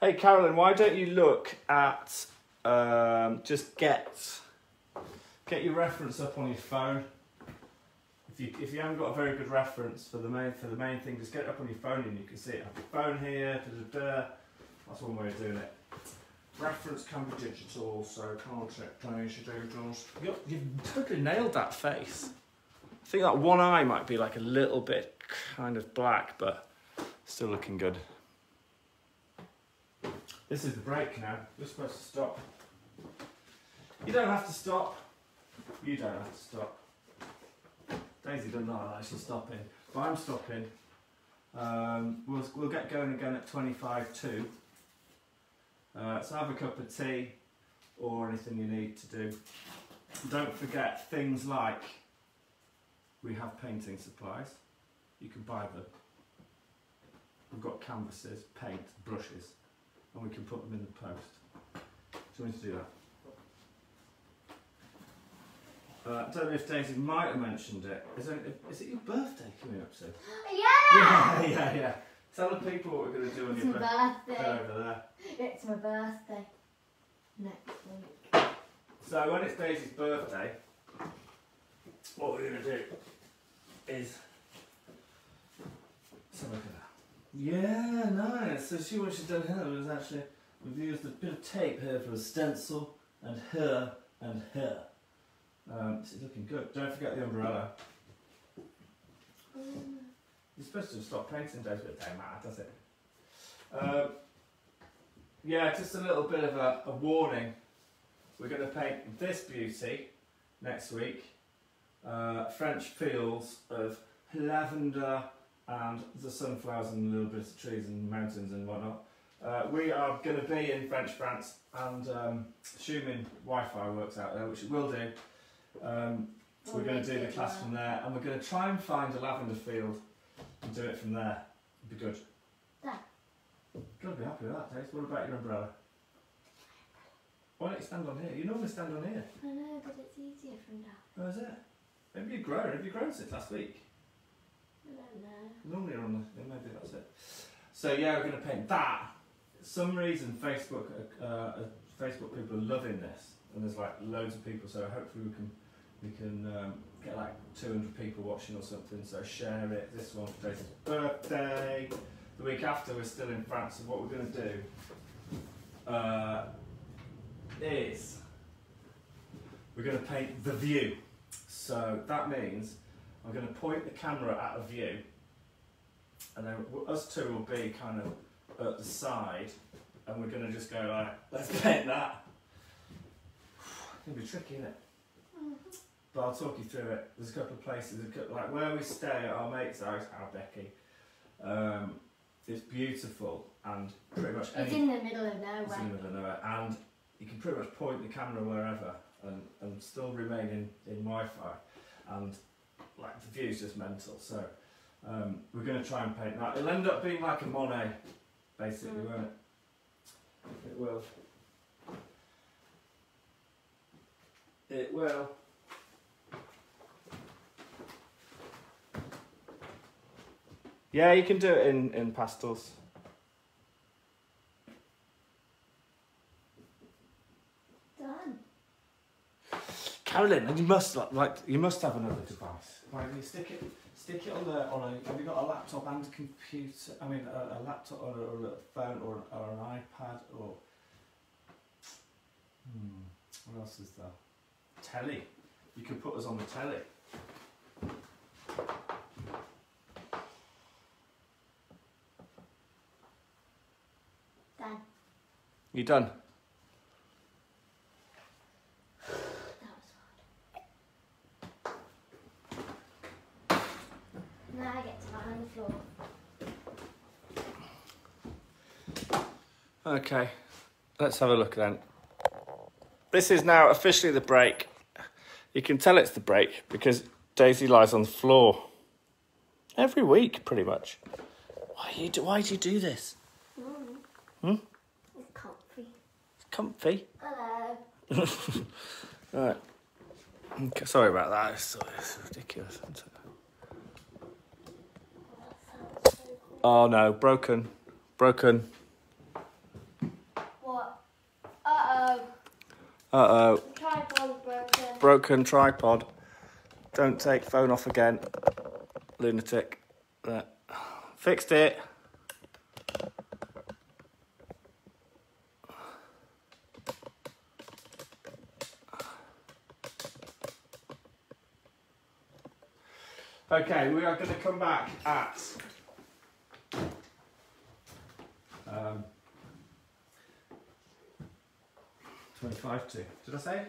Hey Carolyn, why don't you look at um, just get get your reference up on your phone. If you if you haven't got a very good reference for the main for the main thing, just get it up on your phone and you can see it. Have your phone here. Da, da, da. That's one way of doing it. Reference can be digital, so can't it? Please, you do You've totally nailed that face. I think that one eye might be like a little bit kind of black, but still looking good. This is the break now. You're supposed to stop. You don't have to stop. You don't have to stop. Daisy doesn't know that she's stopping, but I'm stopping. Um, we'll, we'll get going again at 25 to. Uh, so have a cup of tea or anything you need to do. Don't forget things like we have painting supplies. You can buy them. We've got canvases, paint, brushes, and we can put them in the post. Do you want me to do that? Uh, I don't know if Daisy might have mentioned it. Is, there, is it your birthday coming up soon? [GASPS] Yeah! Yeah, [LAUGHS] yeah, yeah. Tell the people what we're going to do on It's your my birthday birthday. over there. It's my birthday. Next week. So when it's Daisy's birthday, what we're going to do is. Let's have a look at that. Yeah, nice. So she what she's done here was actually we've used a bit of tape here for a stencil and here and here. Um, this looking good. Don't forget the umbrella. Mm. You're supposed to stop painting days, but it don't matter, does it? Um, yeah, just a little bit of a, a warning. We're going to paint this beauty next week. Uh, French fields of lavender and the sunflowers and a little bit of trees and mountains and whatnot. Uh, we are going to be in French France and um, assuming Wi-Fi works out there, which it will do, um, we're going to do the class from there and we're going to try and find a lavender field and do it from there. It'd be good. There. Gotta be happy with that, Dave. What about your umbrella? Why don't you stand on here? You normally stand on here. I know, but it's easier from down. Oh, is it? Maybe you've grown. Have you grown since last week? Normally on the. Maybe that's it. So yeah, we're going to paint that. Some reason, Facebook, uh, uh, Facebook people are loving this, and there's like loads of people. So hopefully we can we can um, get like 200 people watching or something. So share it. This one for Daisy's birthday. The week after, we're still in France. And what we're going to do uh, is we're going to paint the view. So that means I'm going to point the camera at a view, and then us two will be kind of at the side, and we're going to just go like, let's paint that. It's going to be tricky, isn't it? But I'll talk you through it. There's a couple of places, couple, like where we stay at our mate's house, our Becky. Um, it's beautiful and pretty much It's in the middle of it's in nowhere. the middle of nowhere, and you can pretty much point the camera wherever and, and still remain in, in Wi-Fi, and like the view's just mental. So um, we're going to try and paint that. It'll end up being like a Monet, basically, Mm. won't it? It will. It will. Yeah, you can do it in, in pastels. Done. Carolyn, and you must like you must have another device. Like you stick it, stick it on the on a. Have you got a laptop and a computer? I mean, a, a laptop or a, or a phone or, or an iPad or. Hmm. What else is there? Telly. You could put us on the telly. Done. You done? That was hard. Now I get to lie on the floor. Okay. Let's have a look then. This is now officially the break. You can tell it's the break because Daisy lies on the floor every week, pretty much. Why you do? Why do you do this? Mm. Hmm? It's comfy. It's comfy. Hello. [LAUGHS] Right. Okay, sorry about that. It's, it's ridiculous. Isn't it? That sounds so cool. Oh no, broken, broken. What? Uh Uh oh, oh. Tripod's broken. broken tripod. Don't take phone off again, lunatic. There. Fixed it. Okay, we are going to come back at um, Twenty-five two. Did I say?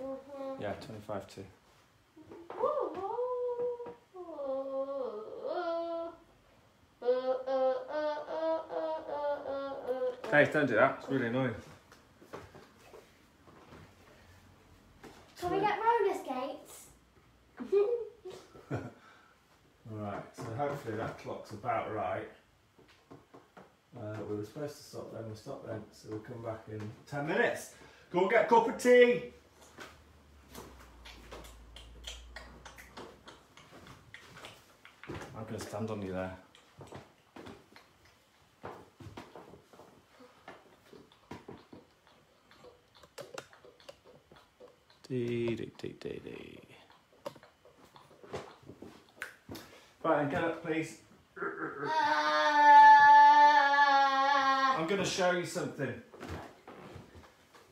Mm -hmm. Yeah, twenty-five two. Mm-hmm. Hey, don't do that. It's really annoying. Can we get roller skates? All [LAUGHS] right. so hopefully that clock's about right. Uh, we were supposed to stop then, we stopped then, so we'll come back in 10 minutes. Go and get a cup of tea! I'm going to stand on you there. Dee dee dee dee dee. Right, and get up, please. I'm going to show you something.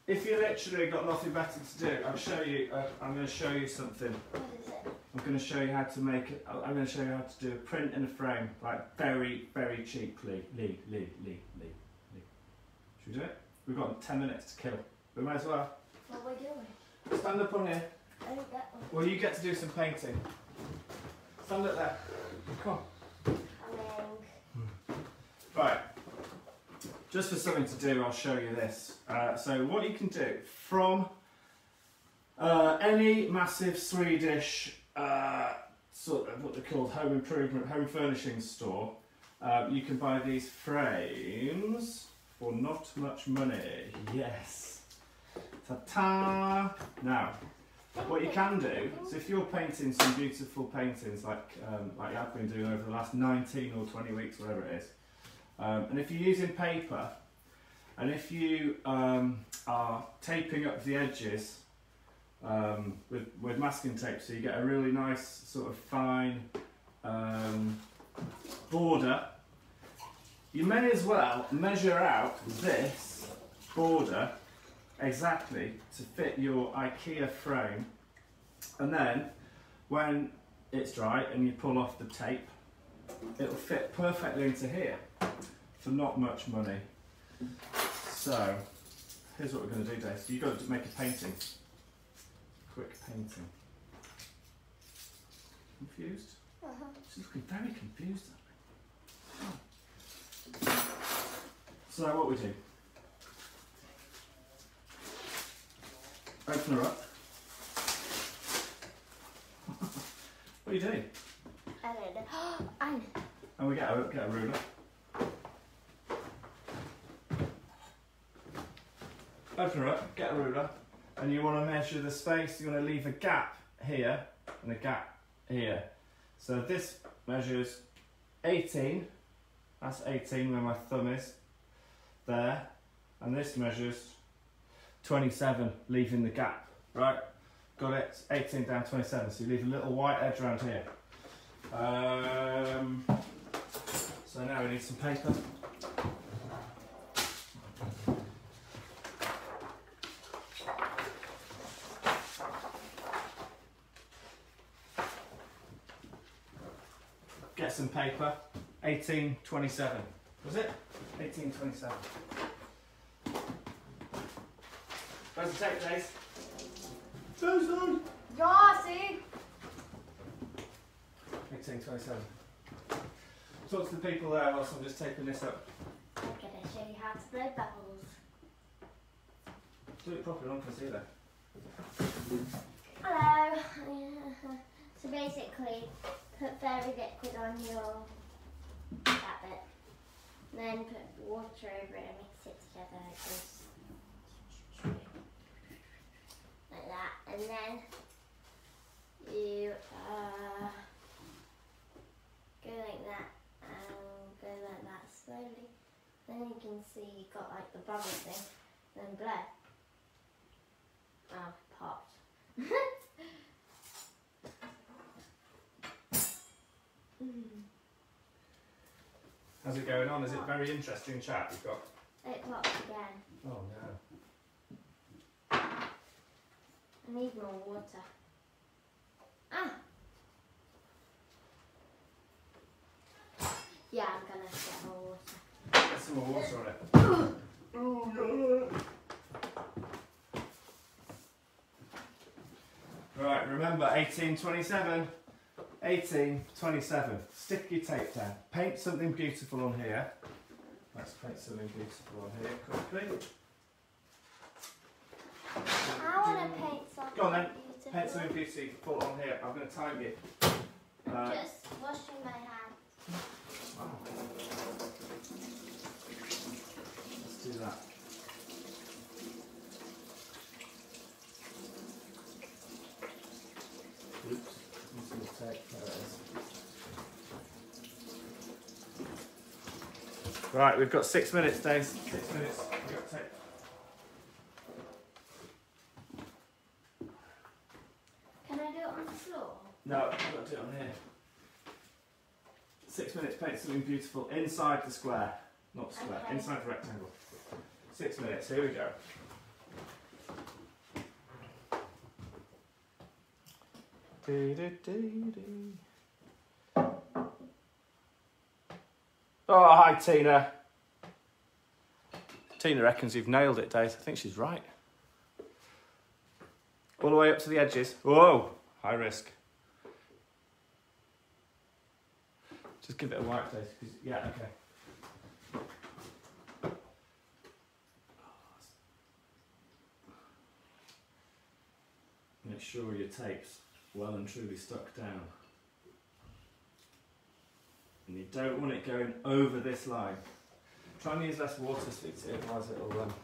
If you literally got nothing better to do, I'll show you. Uh, I'm going to show you something. what is it? I'm going to show you how to make it. I'm going to show you how to do a print in a frame, like very, very cheaply. Lee, Lee, Lee, Lee, Lee. Should we do it? We've got 10 minutes to kill. We might as well. What are we doing? Stand up on here. One. Well, you get to do some painting. Stand up there. Come on. Coming. Right. Just for something to do, I'll show you this. Uh, so what you can do from uh, any massive Swedish uh, sort of what they're called home improvement, home furnishing store, uh, you can buy these frames for not much money. Yes. Ta-ta! Now, what you can do is if you're painting some beautiful paintings like um, like I've been doing over the last 19 or 20 weeks, whatever it is, um, and if you're using paper, and if you um, are taping up the edges um, with, with masking tape, so you get a really nice sort of fine um, border, you may as well measure out this border exactly to fit your IKEA frame. And then when it's dry and you pull off the tape it'll fit perfectly into here for not much money so here's what we're going to do Dave so you've got to make a painting quick painting confused? Uh-huh. she's looking very confused me so what we do Open her up. [LAUGHS] what are you doing? I don't know. [GASPS] I know. And we get a, get a ruler. Open her up, get a ruler, and you want to measure the space. You want to leave a gap here and a gap here. So this measures 18. That's 18 where my thumb is. There. And this measures 27, leaving the gap. Right? Got it. 18 down 27. So you leave a little white edge around here. Um, so now we need some paper. Get some paper. 1827. Was it? 1827. Where's the tape, Days? Jason! Jossie! 1827. Talk to the people there whilst I'm just taping this up. I'm gonna show you how to blow bubbles. Do it properly, no one can. Hello. [LAUGHS] so basically, put fairy liquid on your that bit, then put water over it and mix it together like this, like that, and then you uh, go like that and go like that slowly. Then you can see you got like the bubble thing. Then blow. Oh, popped. [LAUGHS] Mm. How's it going on? Is it very interesting chat you've got? It popped again. Oh no. I need more water. Ah! Yeah, I'm gonna get more water. Get some more water on it. [COUGHS] oh. Right, remember 1827. 1827. Stick your tape down. Paint something beautiful on here. Let's paint something beautiful on here quickly. I want to paint something Go on then, beautiful. Paint something beautiful on here. I'm going to time you. Uh, Just washing my hands. wow. Let's do that. Oops, this will take, there it is. Right, we've got six minutes, Dave. Six minutes. We've got to take. Can I do it on the floor? No, I've got to do it on here. Six minutes, paint something beautiful inside the square. Not square, Okay. inside the rectangle. Six minutes, here we go. Oh, hi Tina. Tina reckons you've nailed it, Dave. I think she's right. All the way up to the edges. Whoa, high risk. Just give it a wipe, Dave. yeah, okay. Make sure your tape's well and truly stuck down. And you don't want it going over this line. Try and use less water, sweetie, otherwise it'll. Um...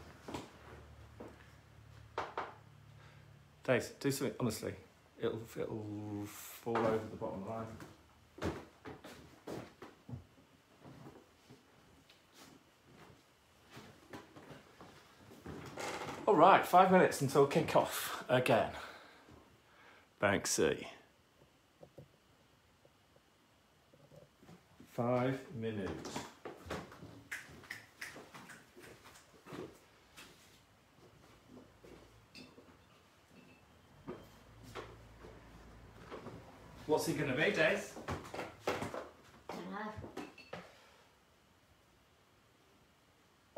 Dave, do something honestly. It'll it'll fall over the bottom line. All right, five minutes until kick off again. Banksy. Five minutes. What's he going to be, Dave? Don't know.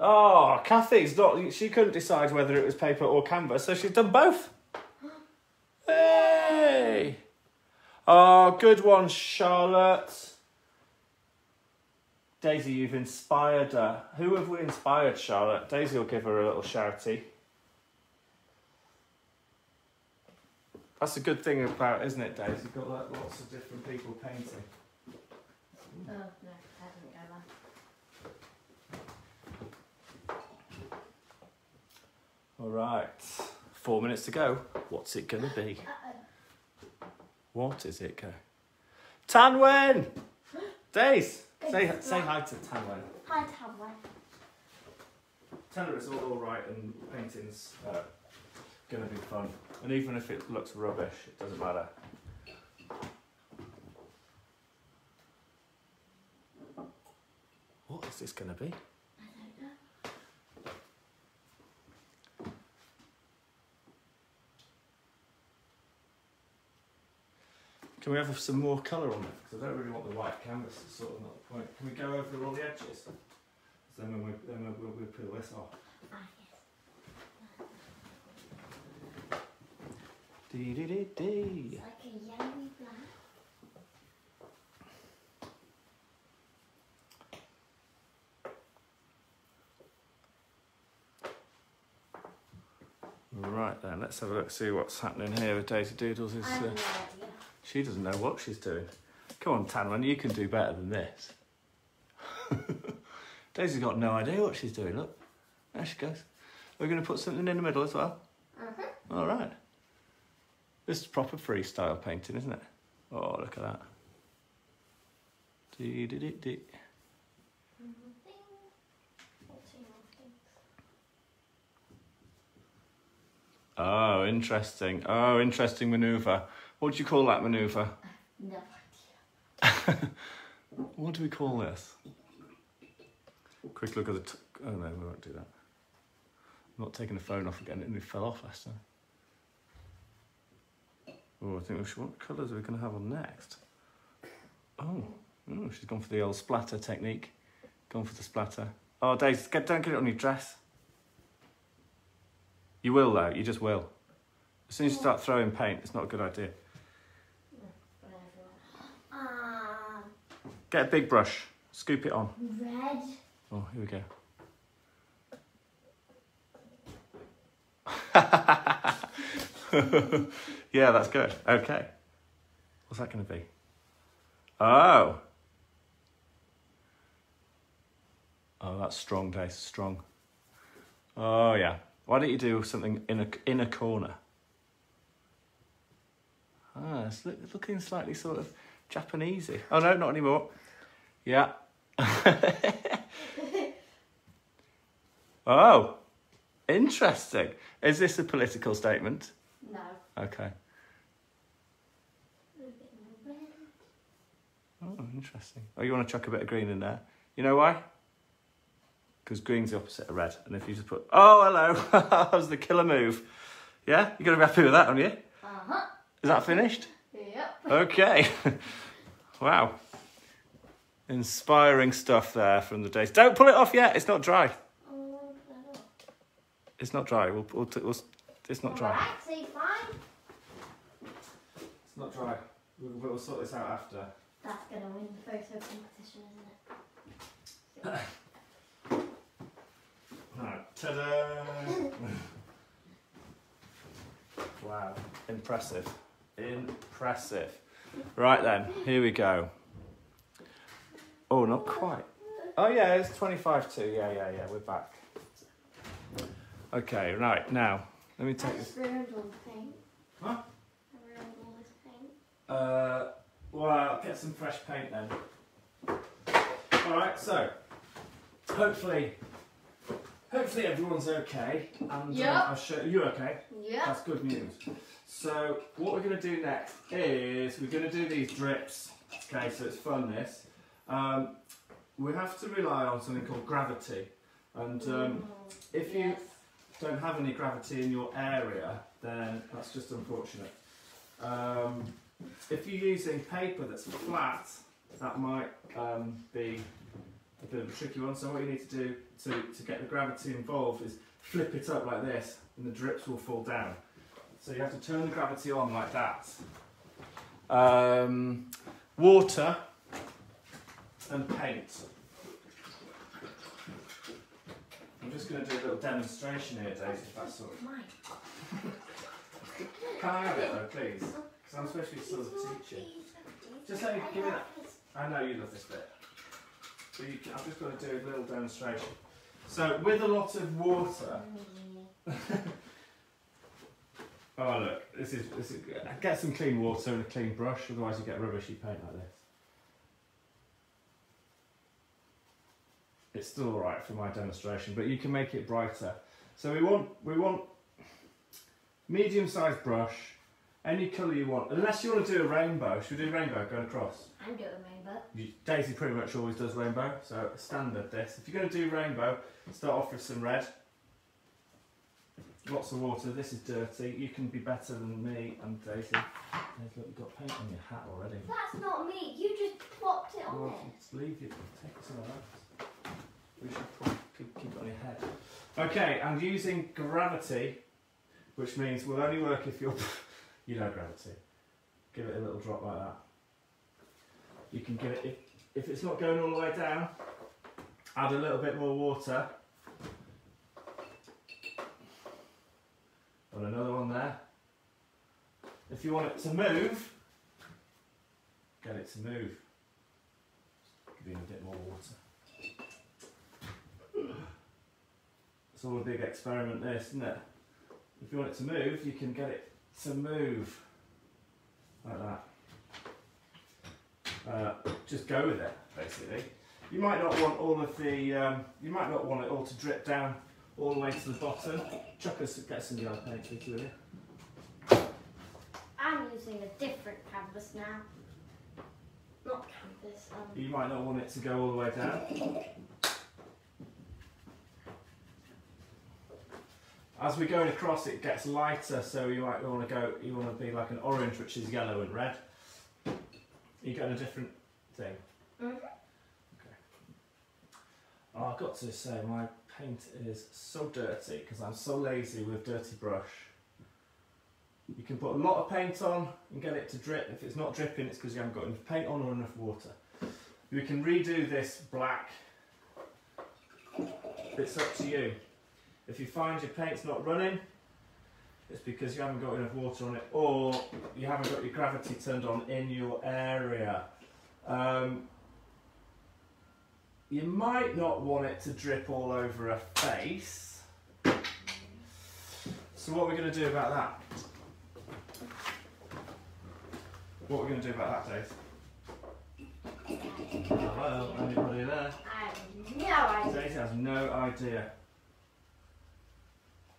Oh, Kathy's not. She couldn't decide whether it was paper or canvas, so she's done both. Hey! Oh, good one, Charlotte. Daisy, you've inspired her. Who have we inspired, Charlotte? Daisy will give her a little shouty. That's a good thing about, isn't it, Daisy? You've got like, lots of different people painting. Oh, no, that didn't go well. All right, four minutes to go. What's it going to be? What is it, go? Tanwen! Days! Say, say hi to Tanwen. Hi, Tamwan. Tell her it's all alright and painting's uh, going to be fun. And even if it looks rubbish, it doesn't matter. What is this going to be? I don't know. Can we have some more colour on it? Because I don't really want the white canvas, it's sort of not the point. Can we go over all the edges? So then when we, then we'll, we'll, we'll peel this off. Ah, yes. Dee dee dee dee. It's like a yellowy black. Right then, let's have a look, see what's happening here with Daisy Doodles. Is, I have uh, no idea. She doesn't know what she's doing. Come on, Tanwen, you can do better than this. [LAUGHS] Daisy's got no idea what she's doing. Look, there she goes. We're going to put something in the middle as well. Uh-huh. All right. This is proper freestyle painting, isn't it? Oh, look at that. Dee dee dee dee. One more thing. Or two more things. Oh, interesting. Oh, interesting manoeuvre. What do you call that manoeuvre? No idea. [LAUGHS] What do we call this? Quick look at the. T- oh no, we won't do that. I'm not taking the phone off again. It fell off last time. Oh, I think we should. What colours are we going to have on next? Oh, oh, she's gone for the old splatter technique. Gone for the splatter. Oh, Daisy, get, don't get it on your dress. You will though. You just will. As soon as you start throwing paint, it's not a good idea. Get a big brush. Scoop it on. Red. Oh, here we go. [LAUGHS] yeah, that's good. Okay. What's that going to be? Oh. Oh, that's strong, Dave. Strong. Oh, yeah. Why don't you do something in a, in a corner? Ah, it's looking slightly sort of... Japanesey. Oh, no, not anymore. Yeah. [LAUGHS] oh, interesting. Is this a political statement? No. Okay. A bit more red. Oh, interesting. Oh, you want to chuck a bit of green in there? You know why? Because green's the opposite of red. And if you just put, oh, hello, [LAUGHS] that was the killer move. Yeah? You're going to be happy with that, aren't you? Uh-huh. Is that finished? Yep. Okay. [LAUGHS] wow. Inspiring stuff there from the days. Don't pull it off yet. It's not dry. Oh, I don't It's not dry. We'll, we'll, we'll, it's not dry. Alright, say. It's not dry. We'll, we'll sort this out after. That's gonna win the photo competition, isn't it? [COUGHS] Right. Ta-da! [LAUGHS] wow. Impressive. Impressive. Right then, here we go. Oh, not quite. Oh yeah, it's 25 to. Yeah, yeah, yeah, we're back. Okay, right, now, let me take this. just ruined all the paint. Huh? I ruined all this. Uh, well, get some fresh paint then. Alright, so, hopefully, hopefully everyone's okay. And um, I'll show you okay. Yeah. That's good news. So what we're going to do next is we're going to do these drips. Okay, so it's fun this. Um, we have to rely on something called gravity. And um, if you Yes. don't have any gravity in your area, then that's just unfortunate. Um, if you're using paper that's flat, that might um, be a bit of a tricky one. So what you need to do to, to get the gravity involved is flip it up like this and the drips will fall down. So you have to turn the gravity on like that. Um, water and paint. I'm just going to do a little demonstration here, Daisy, if that's all right. Can I have it though, please? Because I'm supposed to be sort of teaching. Just let me give me that. I know you love this bit. So you can, I've just got to do a little demonstration. So with a lot of water. [LAUGHS] Oh look, this is, this is get some clean water and a clean brush, otherwise you get rubbishy paint like this. It's still alright for my demonstration, but you can make it brighter. So we want we want medium sized brush, any colour you want, unless you want to do a rainbow. Should we do rainbow going across? I'm doing rainbow. Daisy pretty much always does rainbow, so standard this. If you're going to do rainbow, start off with some red. Lots of water, this is dirty. You can be better than me and Daisy. There's, look, you've got paint on your hat already. That's not me. You just plopped it on Well, it. leave it, take some of that. We should probably keep, keep it on your head. Okay, and using gravity, which means we'll only work if you're, you know gravity. Give it a little drop like that. You can give it, if, if it's not going all the way down, add a little bit more water. And another one there. If you want it to move, get it to move. Give it a bit more water. It's all a big experiment this, isn't it? If you want it to move, you can get it to move. Like that. Uh, just go with it, basically. You might not want all of the, um, you might not want it all to drip down all the way to the bottom. Chuck us, get some yellow paint, please, will you? I'm using a different canvas now. Not canvas. Um. You might not want it to go all the way down. As we're going across, it gets lighter, so you might want to go. You want to be like an orange, which is yellow and red. You get a different thing. Mhm. Okay. Oh, I've got to say, my paint is so dirty because I'm so lazy with dirty brush. You can put a lot of paint on and get it to drip. If it's not dripping, it's because you haven't got enough paint on or enough water. We can redo this black. It's up to you. If you find your paint's not running, it's because you haven't got enough water on it or you haven't got your gravity turned on in your area. Um, you might not want it to drip all over a face. So what are we going to do about that? What are we going to do about that, Dave? Hello, anybody there? I have no idea. Daisy has no idea.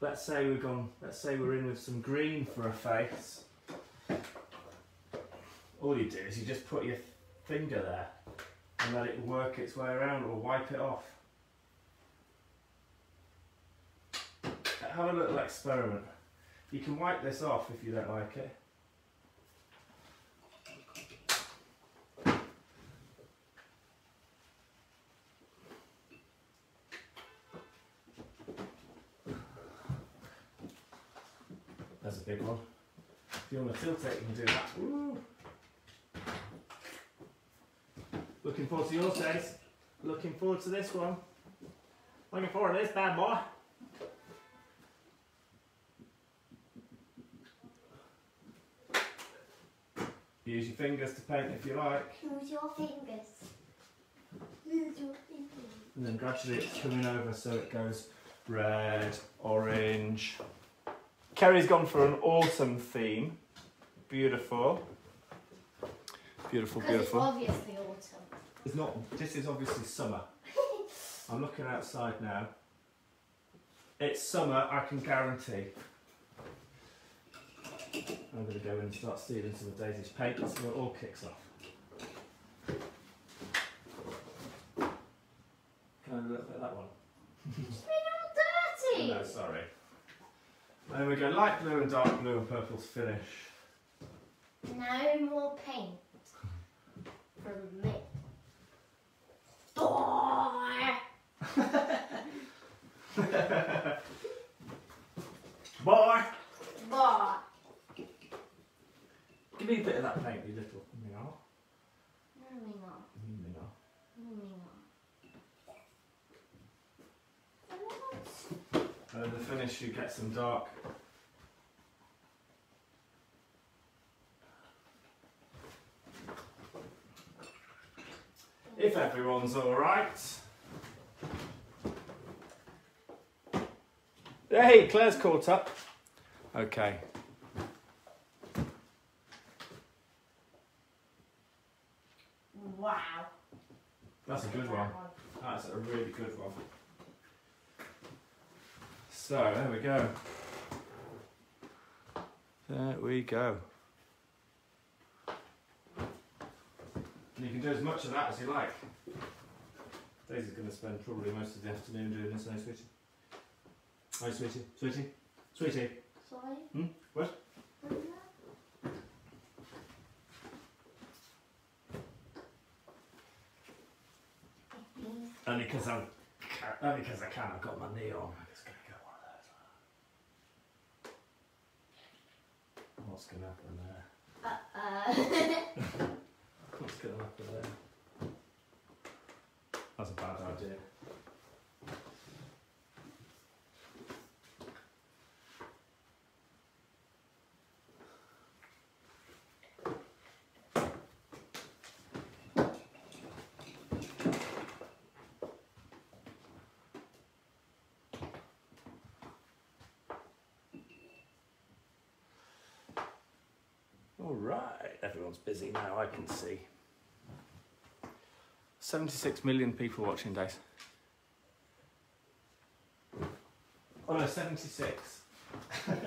Let's say we're gone. Let's say we're in with some green for a face. All you do is you just put your finger there and let it work its way around, or wipe it off. Have a little experiment. You can wipe this off if you don't like it. That's a big one. If you want to tilt it, you can do that. Woo. Looking forward to yours, Days. Looking forward to this one. Looking forward to this bad boy. Use your fingers to paint if you like. Use your fingers. Use your fingers. And then gradually it's coming over so it goes red, orange. Kerry's gone for an autumn theme. Beautiful. Beautiful, Because it's beautiful. obviously autumn. It's not, this is obviously summer. [LAUGHS] I'm looking outside now. It's summer, I can guarantee. I'm going to go in and start stealing some of Daisy's paint so it all kicks off. Can I look a little bit of that one? It's been all dirty. No, sorry. There we go, light blue and dark blue and purple's finish. No more paint. From me. Boy. [LAUGHS] Boy! Boy. Give me a bit of that paint, you little meow. No, me not. Meow. No, me not. And the finish, you get some dark. If everyone's alright. Hey, Claire's caught up. Okay. Wow. That's a good one. That's a really good one. So, there we go. There we go. And you can do as much of that as you like. Daisy's going to spend probably most of the afternoon doing this, eh, sweetie? Hi, sweetie. Sweetie? Sweetie? Sorry? Hmm? What? Only because I'm, only because I can. I've got my knee on. I'm just going to get one of those. What's going to happen there? Uh-uh. [LAUGHS] What's going to happen there? That's a bad idea. All right, everyone's busy now. I can see. 76 million people watching, Days. Oh no, 76. Daddy,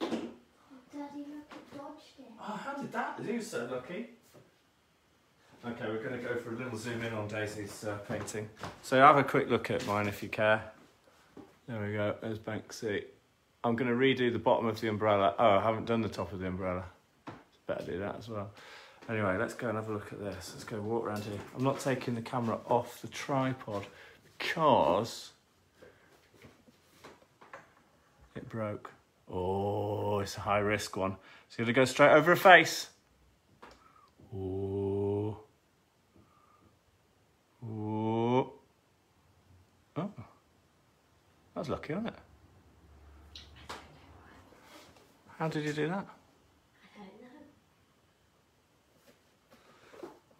look at dodged it. Oh, how did that? He was so lucky. Okay, we're going to go for a little zoom in on Daisy's uh, painting. So have a quick look at mine if you care. There we go, there's Banksy. I'm going to redo the bottom of the umbrella. Oh, I haven't done the top of the umbrella. Better do that as well. Anyway, let's go and have a look at this. Let's go walk around here. I'm not taking the camera off the tripod because it broke. Oh, it's a high risk one. So you're gonna go straight over a face. Ooh. Ooh. Oh. That was lucky, wasn't it? How did you do that?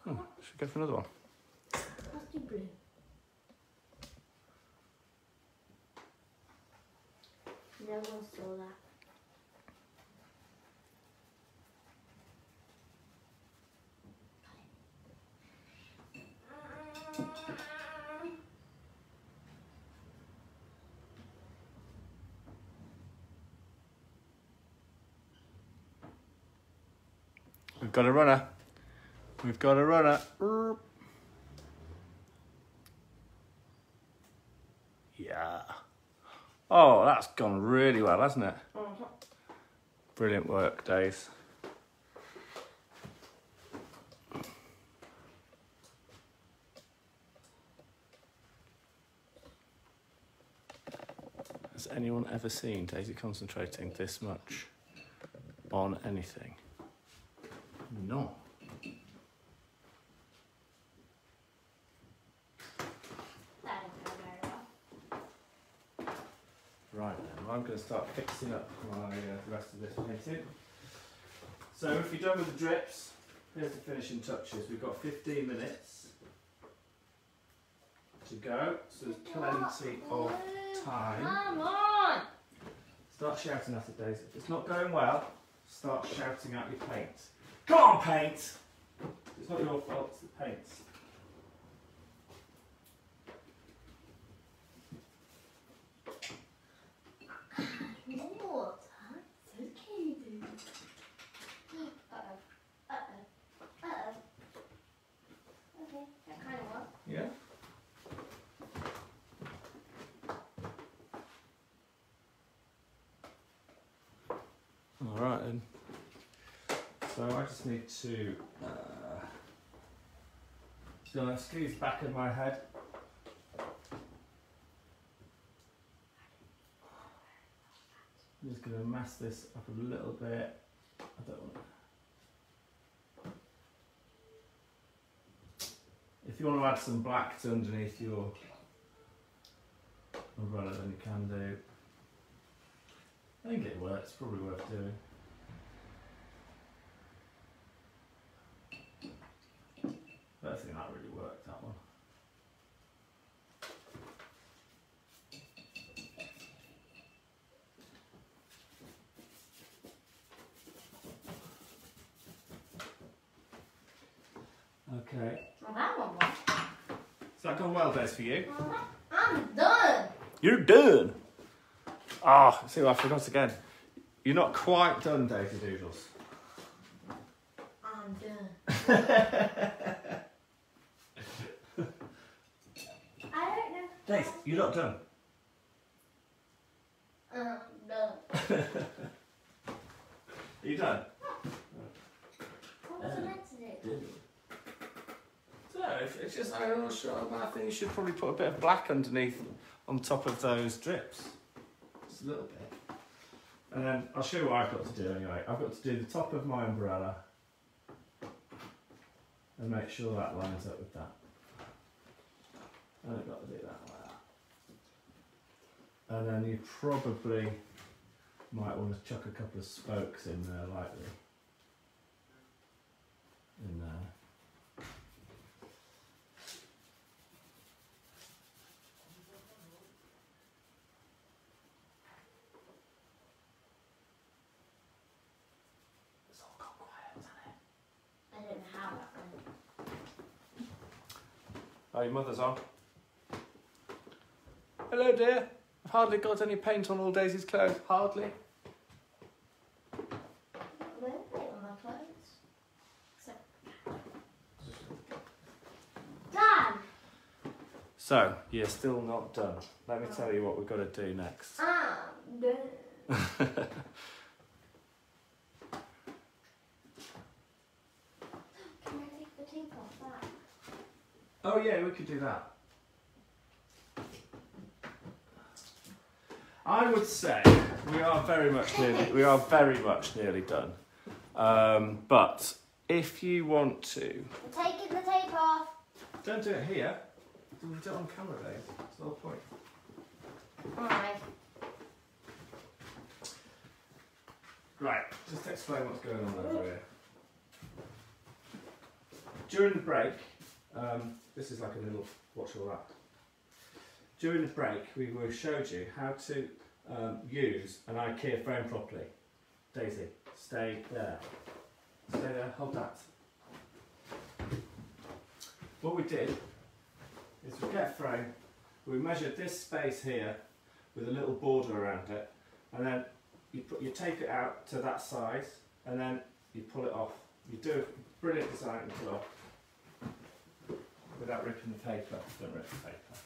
Oh, should go for another one? No one saw that. We've got a runner. We've got a runner. Yeah. Oh, that's gone really well, hasn't it? Brilliant work, Dave. Has anyone ever seen Daisy concentrating this much on anything? No. That didn't go very well. Right then, I'm going to start fixing up my uh, the rest of this painting. So if you're done with the drips, here's the finishing touches. We've got 15 minutes to go, so there's plenty of time. Come on! Start shouting at it, Daisy. If it's not going well, start shouting out your paint. Come on, paint! It's not your fault, it's the paint's. More time. It's okay, dude. Uh-oh. Uh-oh. Uh-oh. Okay, that kind of worked. Yeah? All right then. So I just need to uh, I squeeze back of my head. I'm just going to mask this up a little bit. I don't want If you want to add some black to underneath your umbrella, then you can do. I think it works. Probably worth doing. But I think that really worked. That one. Okay. Well, that one worked. Has that gone well, Des, for you? I'm done. You're done. Ah, see, I forgot again. You're not quite done, Daisy Doodles. I'm done. [LAUGHS] I don't know. Daisy, you're not done. Uh, I'm done. Are you done? What was I meant to do? So, if it's just, I'm not sure, but I think you should probably put a bit of black underneath on top of those drips. Just a little bit. And then I'll show you what I've got to do anyway. I've got to do the top of my umbrella and make sure that lines up with that. And I've got to do that like that. And then you probably might want to chuck a couple of spokes in there lightly. In there. It's all gone quiet, hasn't it? I don't know how that went. Oh, your mother's on. Hello, dear. I've hardly got any paint on all Daisy's clothes. Hardly. Where are my clothes? So. Done. So, you're still not done. Let me tell you what we've got to do next. Ah, I'm done. [LAUGHS] Can I take the tape off that? Oh, yeah, we could do that. I would say we are very much nearly, we are very much nearly done. Um, but if you want to, I'm taking the tape off. don't do it here. Do it on camera, Dace. That's the whole point. Alright. Right, just explain what's going on over here. During the break, um, this is like a little watch all that. During the break, we were showed you how to um, use an IKEA frame properly. Daisy, stay there. Stay there, hold that. What we did is we get a frame, we measured this space here with a little border around it, and then you put you tape it out to that size, and then you pull it off. You do a brilliant design and pull off without ripping the paper. Don't rip the paper.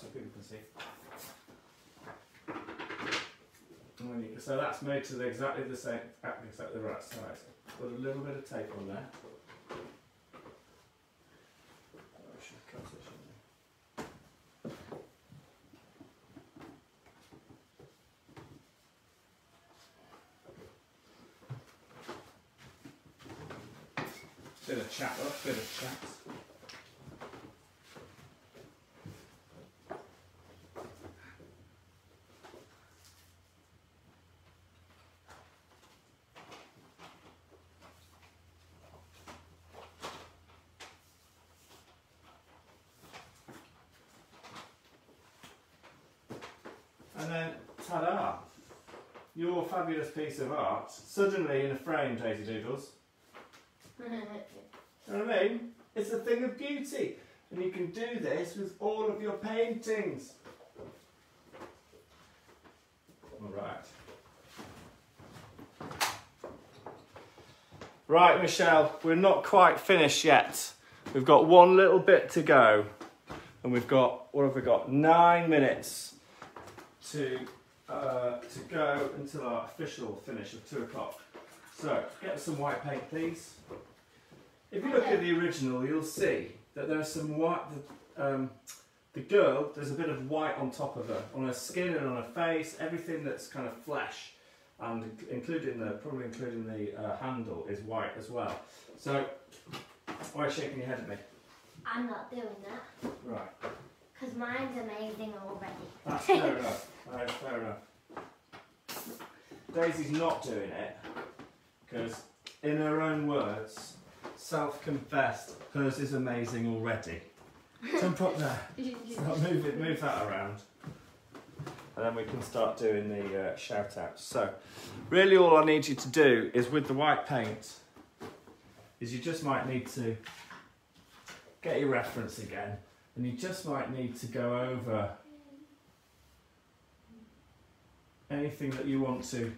so people can see. So that's made to the exactly the same, exactly the right size. Put a little bit of tape on there. Oh, I should have cut it, shouldn't I? Bit of chat, look, bit of chat. And then, ta-da! Your fabulous piece of art, suddenly in a frame, Daisy Doodles. [LAUGHS] You know what I mean? It's a thing of beauty. And you can do this with all of your paintings. Alright. Right, Michelle, we're not quite finished yet. We've got one little bit to go. And we've got, what have we got? Nine minutes to, uh, to go until our official finish of two o'clock. So, get some white paint, please. If you look at the original, you'll see that there's some white. The, um, the girl, there's a bit of white on top of her, on her skin and on her face. Everything that's kind of flesh, and including the probably including the uh, handle is white as well. So, why are you shaking your head at me? I'm not doing that Right, because mine's amazing already. that's fair enough. [LAUGHS] Fair enough. Daisy's not doing it because, in her own words, self-confessed, hers is amazing already. Jump up there. Move it, move that around. And then we can start doing the uh, shout outs. So, really, all I need you to do is with the white paint, is you just might need to get your reference again, and you just might need to go over anything that you want to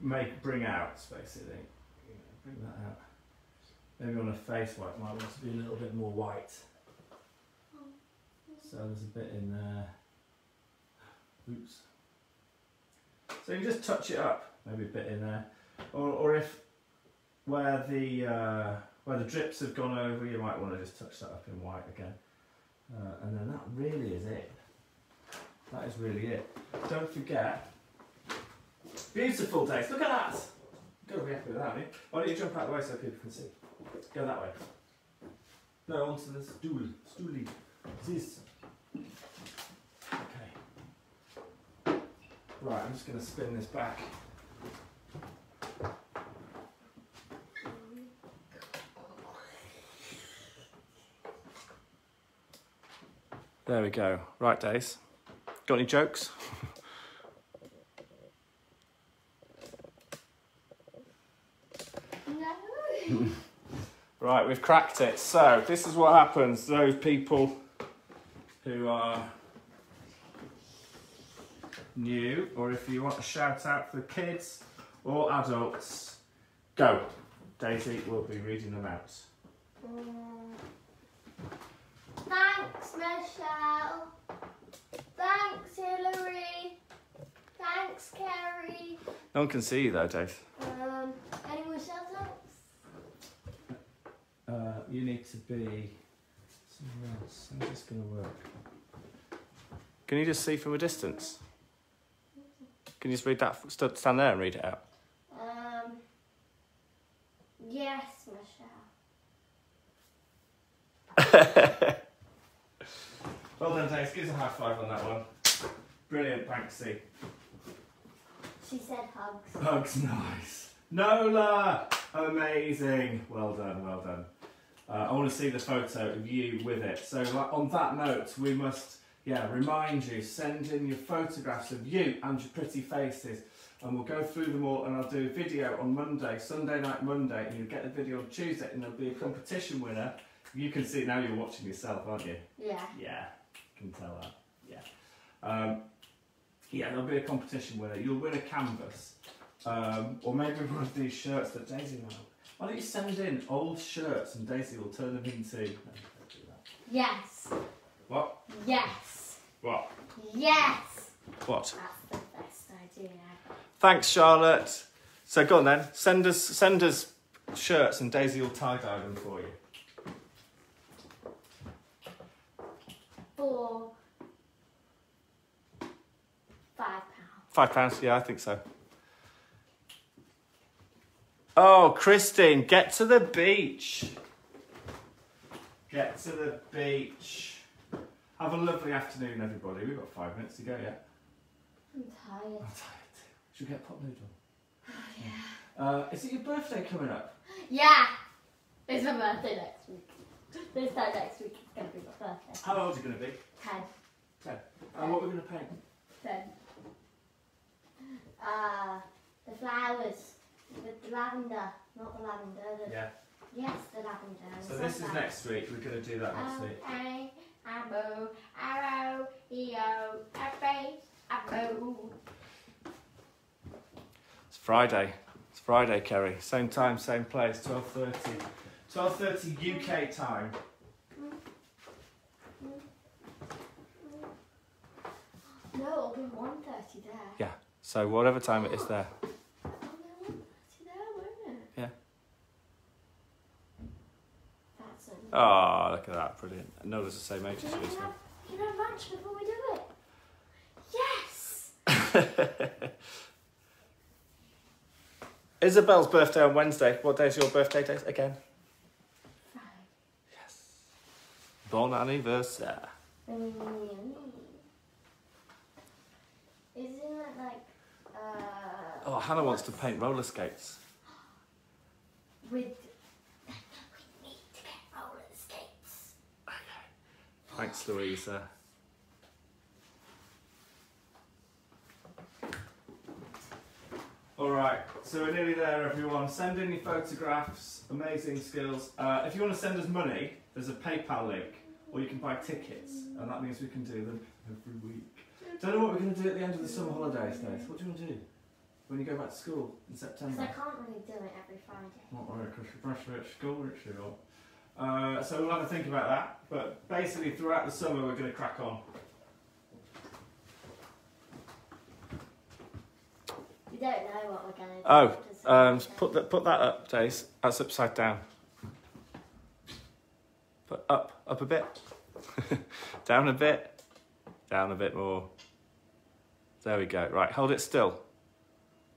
make bring out, basically. Bring that out. Maybe on a face white might want to be a little bit more white. So there's a bit in there. Oops. So you just touch it up, maybe a bit in there, or, or if where the uh, where the drips have gone over, you might want to just touch that up in white again, uh, and then that really is it. That is really it. Don't forget. Beautiful days. Look at that. You've got to be happy with that, haven't you? Why don't you jump out of the way so people can see? Go that way. No, onto the stool. Stoolie. This. Okay. Right, I'm just going to spin this back. There we go. Right, Dace. Got any jokes? No. Right, we've cracked it. So this is what happens. Those people who are new, or if you want to shout out for kids or adults, go. Daisy will be reading them out. Thanks, Michelle. Thanks, Hillary. Thanks, Kerry. No one can see you though, Dace. Um, any more shout outs? Uh, you need to be somewhere else. How's this going to work? Can you just see from a distance? Can you just read that? st- Stand there and read it out. Um, yes, Michelle. [LAUGHS] Well done, Dace. Give us a high five on that one. Brilliant, Banksy. She said hugs. Hugs, nice. Nola, amazing. Well done, well done. Uh, I want to see the photo of you with it. So, like, on that note, we must, yeah, remind you, send in your photographs of you and your pretty faces, and we'll go through them all. And I'll do a video on Monday, Sunday night Monday, and you'll get the video on Tuesday, and there'll be a competition winner. You can see now. You're watching yourself, aren't you? Yeah. Yeah, can tell that. Yeah. Um, yeah, there'll be a competition winner. You'll win a canvas. Um, or maybe [LAUGHS] one of these shirts that Daisy will. Why don't you send in old shirts and Daisy will turn them into. No, don't do that. Yes. What? Yes. What? Yes. What? That's the best idea. Thanks, Charlotte. So go on then. Send us send us shirts and Daisy will tie dye them for you. For five pounds. Five pounds, yeah, I think so. Oh, Christine, get to the beach. Get to the beach. Have a lovely afternoon, everybody. We've got five minutes to go yet. I'm tired. I'm tired. Should we get pot noodle? yeah. Uh, is it your birthday coming up? Yeah. It's my birthday next week. This time next week it's gonna be my birthday. How old are you going to be? Ten. Ten. And what are we going to paint? Ten. Uh, the flowers with the lavender, not the lavender. The, Yeah. Yes, the lavender. So this is next week. We're going to do that next week. Okay, abo, arrow, eo, abo. It's Friday. It's Friday, Kerry. Same time, same place. Twelve thirty. Twelve thirty UK time. No, it'll be one thirty there. Yeah. So whatever time it is there. Oh no, there, it? Yeah. That's. Oh, look at that! Brilliant. Noah's the same age as you you. have, can you have lunch before we do it? [LAUGHS] Yes. he? Isabel's birthday on Wednesday. What day is your birthday date again? Friday. Yes. Bon anniversaire. Mm. Isn't it like uh, Oh, Hannah wants to paint roller skates. with? We need to get roller skates. Okay. Thanks, Louisa. All right, so we're nearly there, everyone. Send in your photographs, amazing skills. Uh, if you want to send us money, there's a PayPal link, or you can buy tickets, and that means we can do them every week. Don't know what we're going to do at the end of the summer holidays, Dace. What do you want to do when you go back to school in Because September? I can't really do it every Friday. Not really, because you're pressure at school, aren't you? Uh, so we'll have a think about that. But basically, throughout the summer, we're going to crack on. We don't know what we're going to do. Oh, What does it um, put that put that up, Dace. That's upside down. Put up, up a bit, [LAUGHS] down a bit, down a bit more. There we go. Right, hold it still.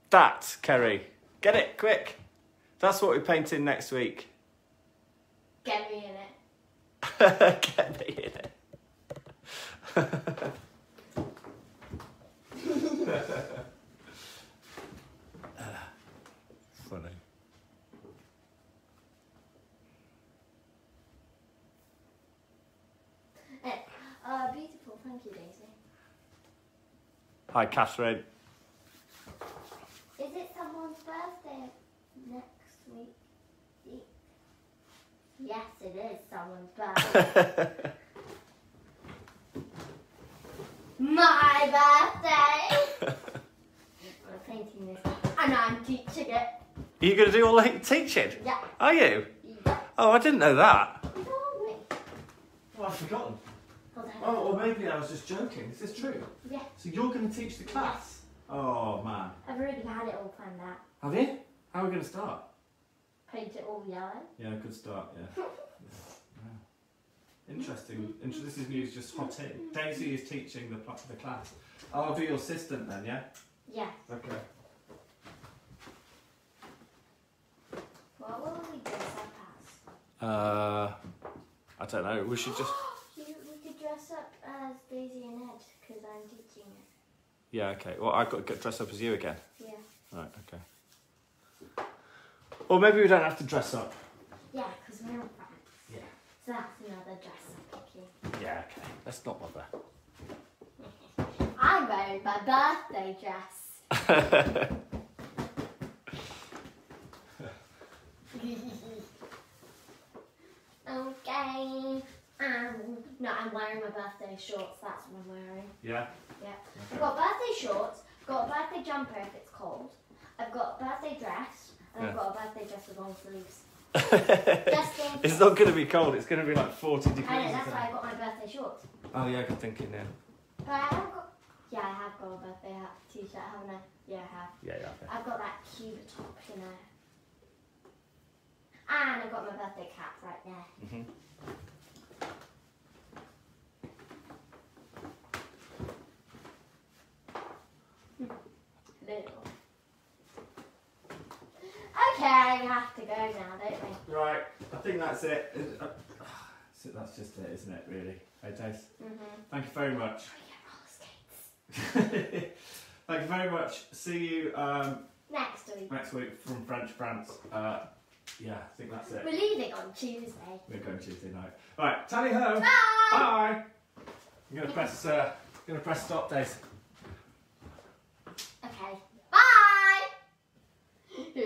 That, Kerry, get it quick. That's what we're painting next week. Get me in it. [LAUGHS] get me in it. [LAUGHS] Funny. Uh, beautiful. Thank you, Daisy. Hi, Catherine. Is it someone's birthday next week? Yes, it is someone's birthday. [LAUGHS] My birthday! I'm painting this and I'm teaching it. Are you going to do all the teaching? Yeah. Are you? Yeah. Oh, I didn't know that. You told me. Oh, I've forgotten. Hold on. Oh, or maybe I was just joking. Is this true? Yeah. So you're going to teach the class? Oh, man. I've already had it all planned out. Have you? How are we going to start? Paint it all yellow. Yeah, good start, [LAUGHS] yeah. Yeah. Interesting. Inter- this is news just hot in. Daisy is teaching the, the class. Oh, I'll be your assistant then, yeah? Yeah. Okay. What will we dress up as? Uh, I don't know. We should just. You, we could dress up as Daisy and Ed because I'm teaching it. Yeah, okay. Well, I've got to get dressed up as you again. Yeah. Right, okay. Or maybe we don't have to dress up. Yeah, because we're all friends. Yeah. So that's another dress up okay. Yeah, okay. Let's not bother. [LAUGHS] I'm wearing my birthday dress. [LAUGHS] [LAUGHS] okay. Um, no, I'm wearing my birthday shorts. That's what I'm wearing. yeah? Yeah. I've got birthday shorts, got a birthday jumper if it's cold. I've got a birthday dress, and I've got a birthday dress with long sleeves. [LAUGHS] Just it's not going to be cold. It's going to be like 40 degrees. I know, that's why it? I got my birthday shorts. Oh, yeah, good thinking, yeah. But I have got, yeah, I have got a birthday hat, t-shirt, haven't I? Yeah, I have. Yeah, yeah, okay. I've got that cute top, you know. And I've got my birthday cap right there. hmm Little. Okay, we have to go now, don't we? Right, I think that's it. Is- [SIGHS] so that's just it, isn't it, really? Hey, Dace, Mm-hmm. thank you very much. We get [LAUGHS] thank you very much. See you um, Next week. next week from French France. Uh, yeah, I think that's it. We're leaving on Tuesday. We're going Tuesday night. Right, tally ho. Bye! Bye. I'm gonna press. Uh, gonna press stop, Dace.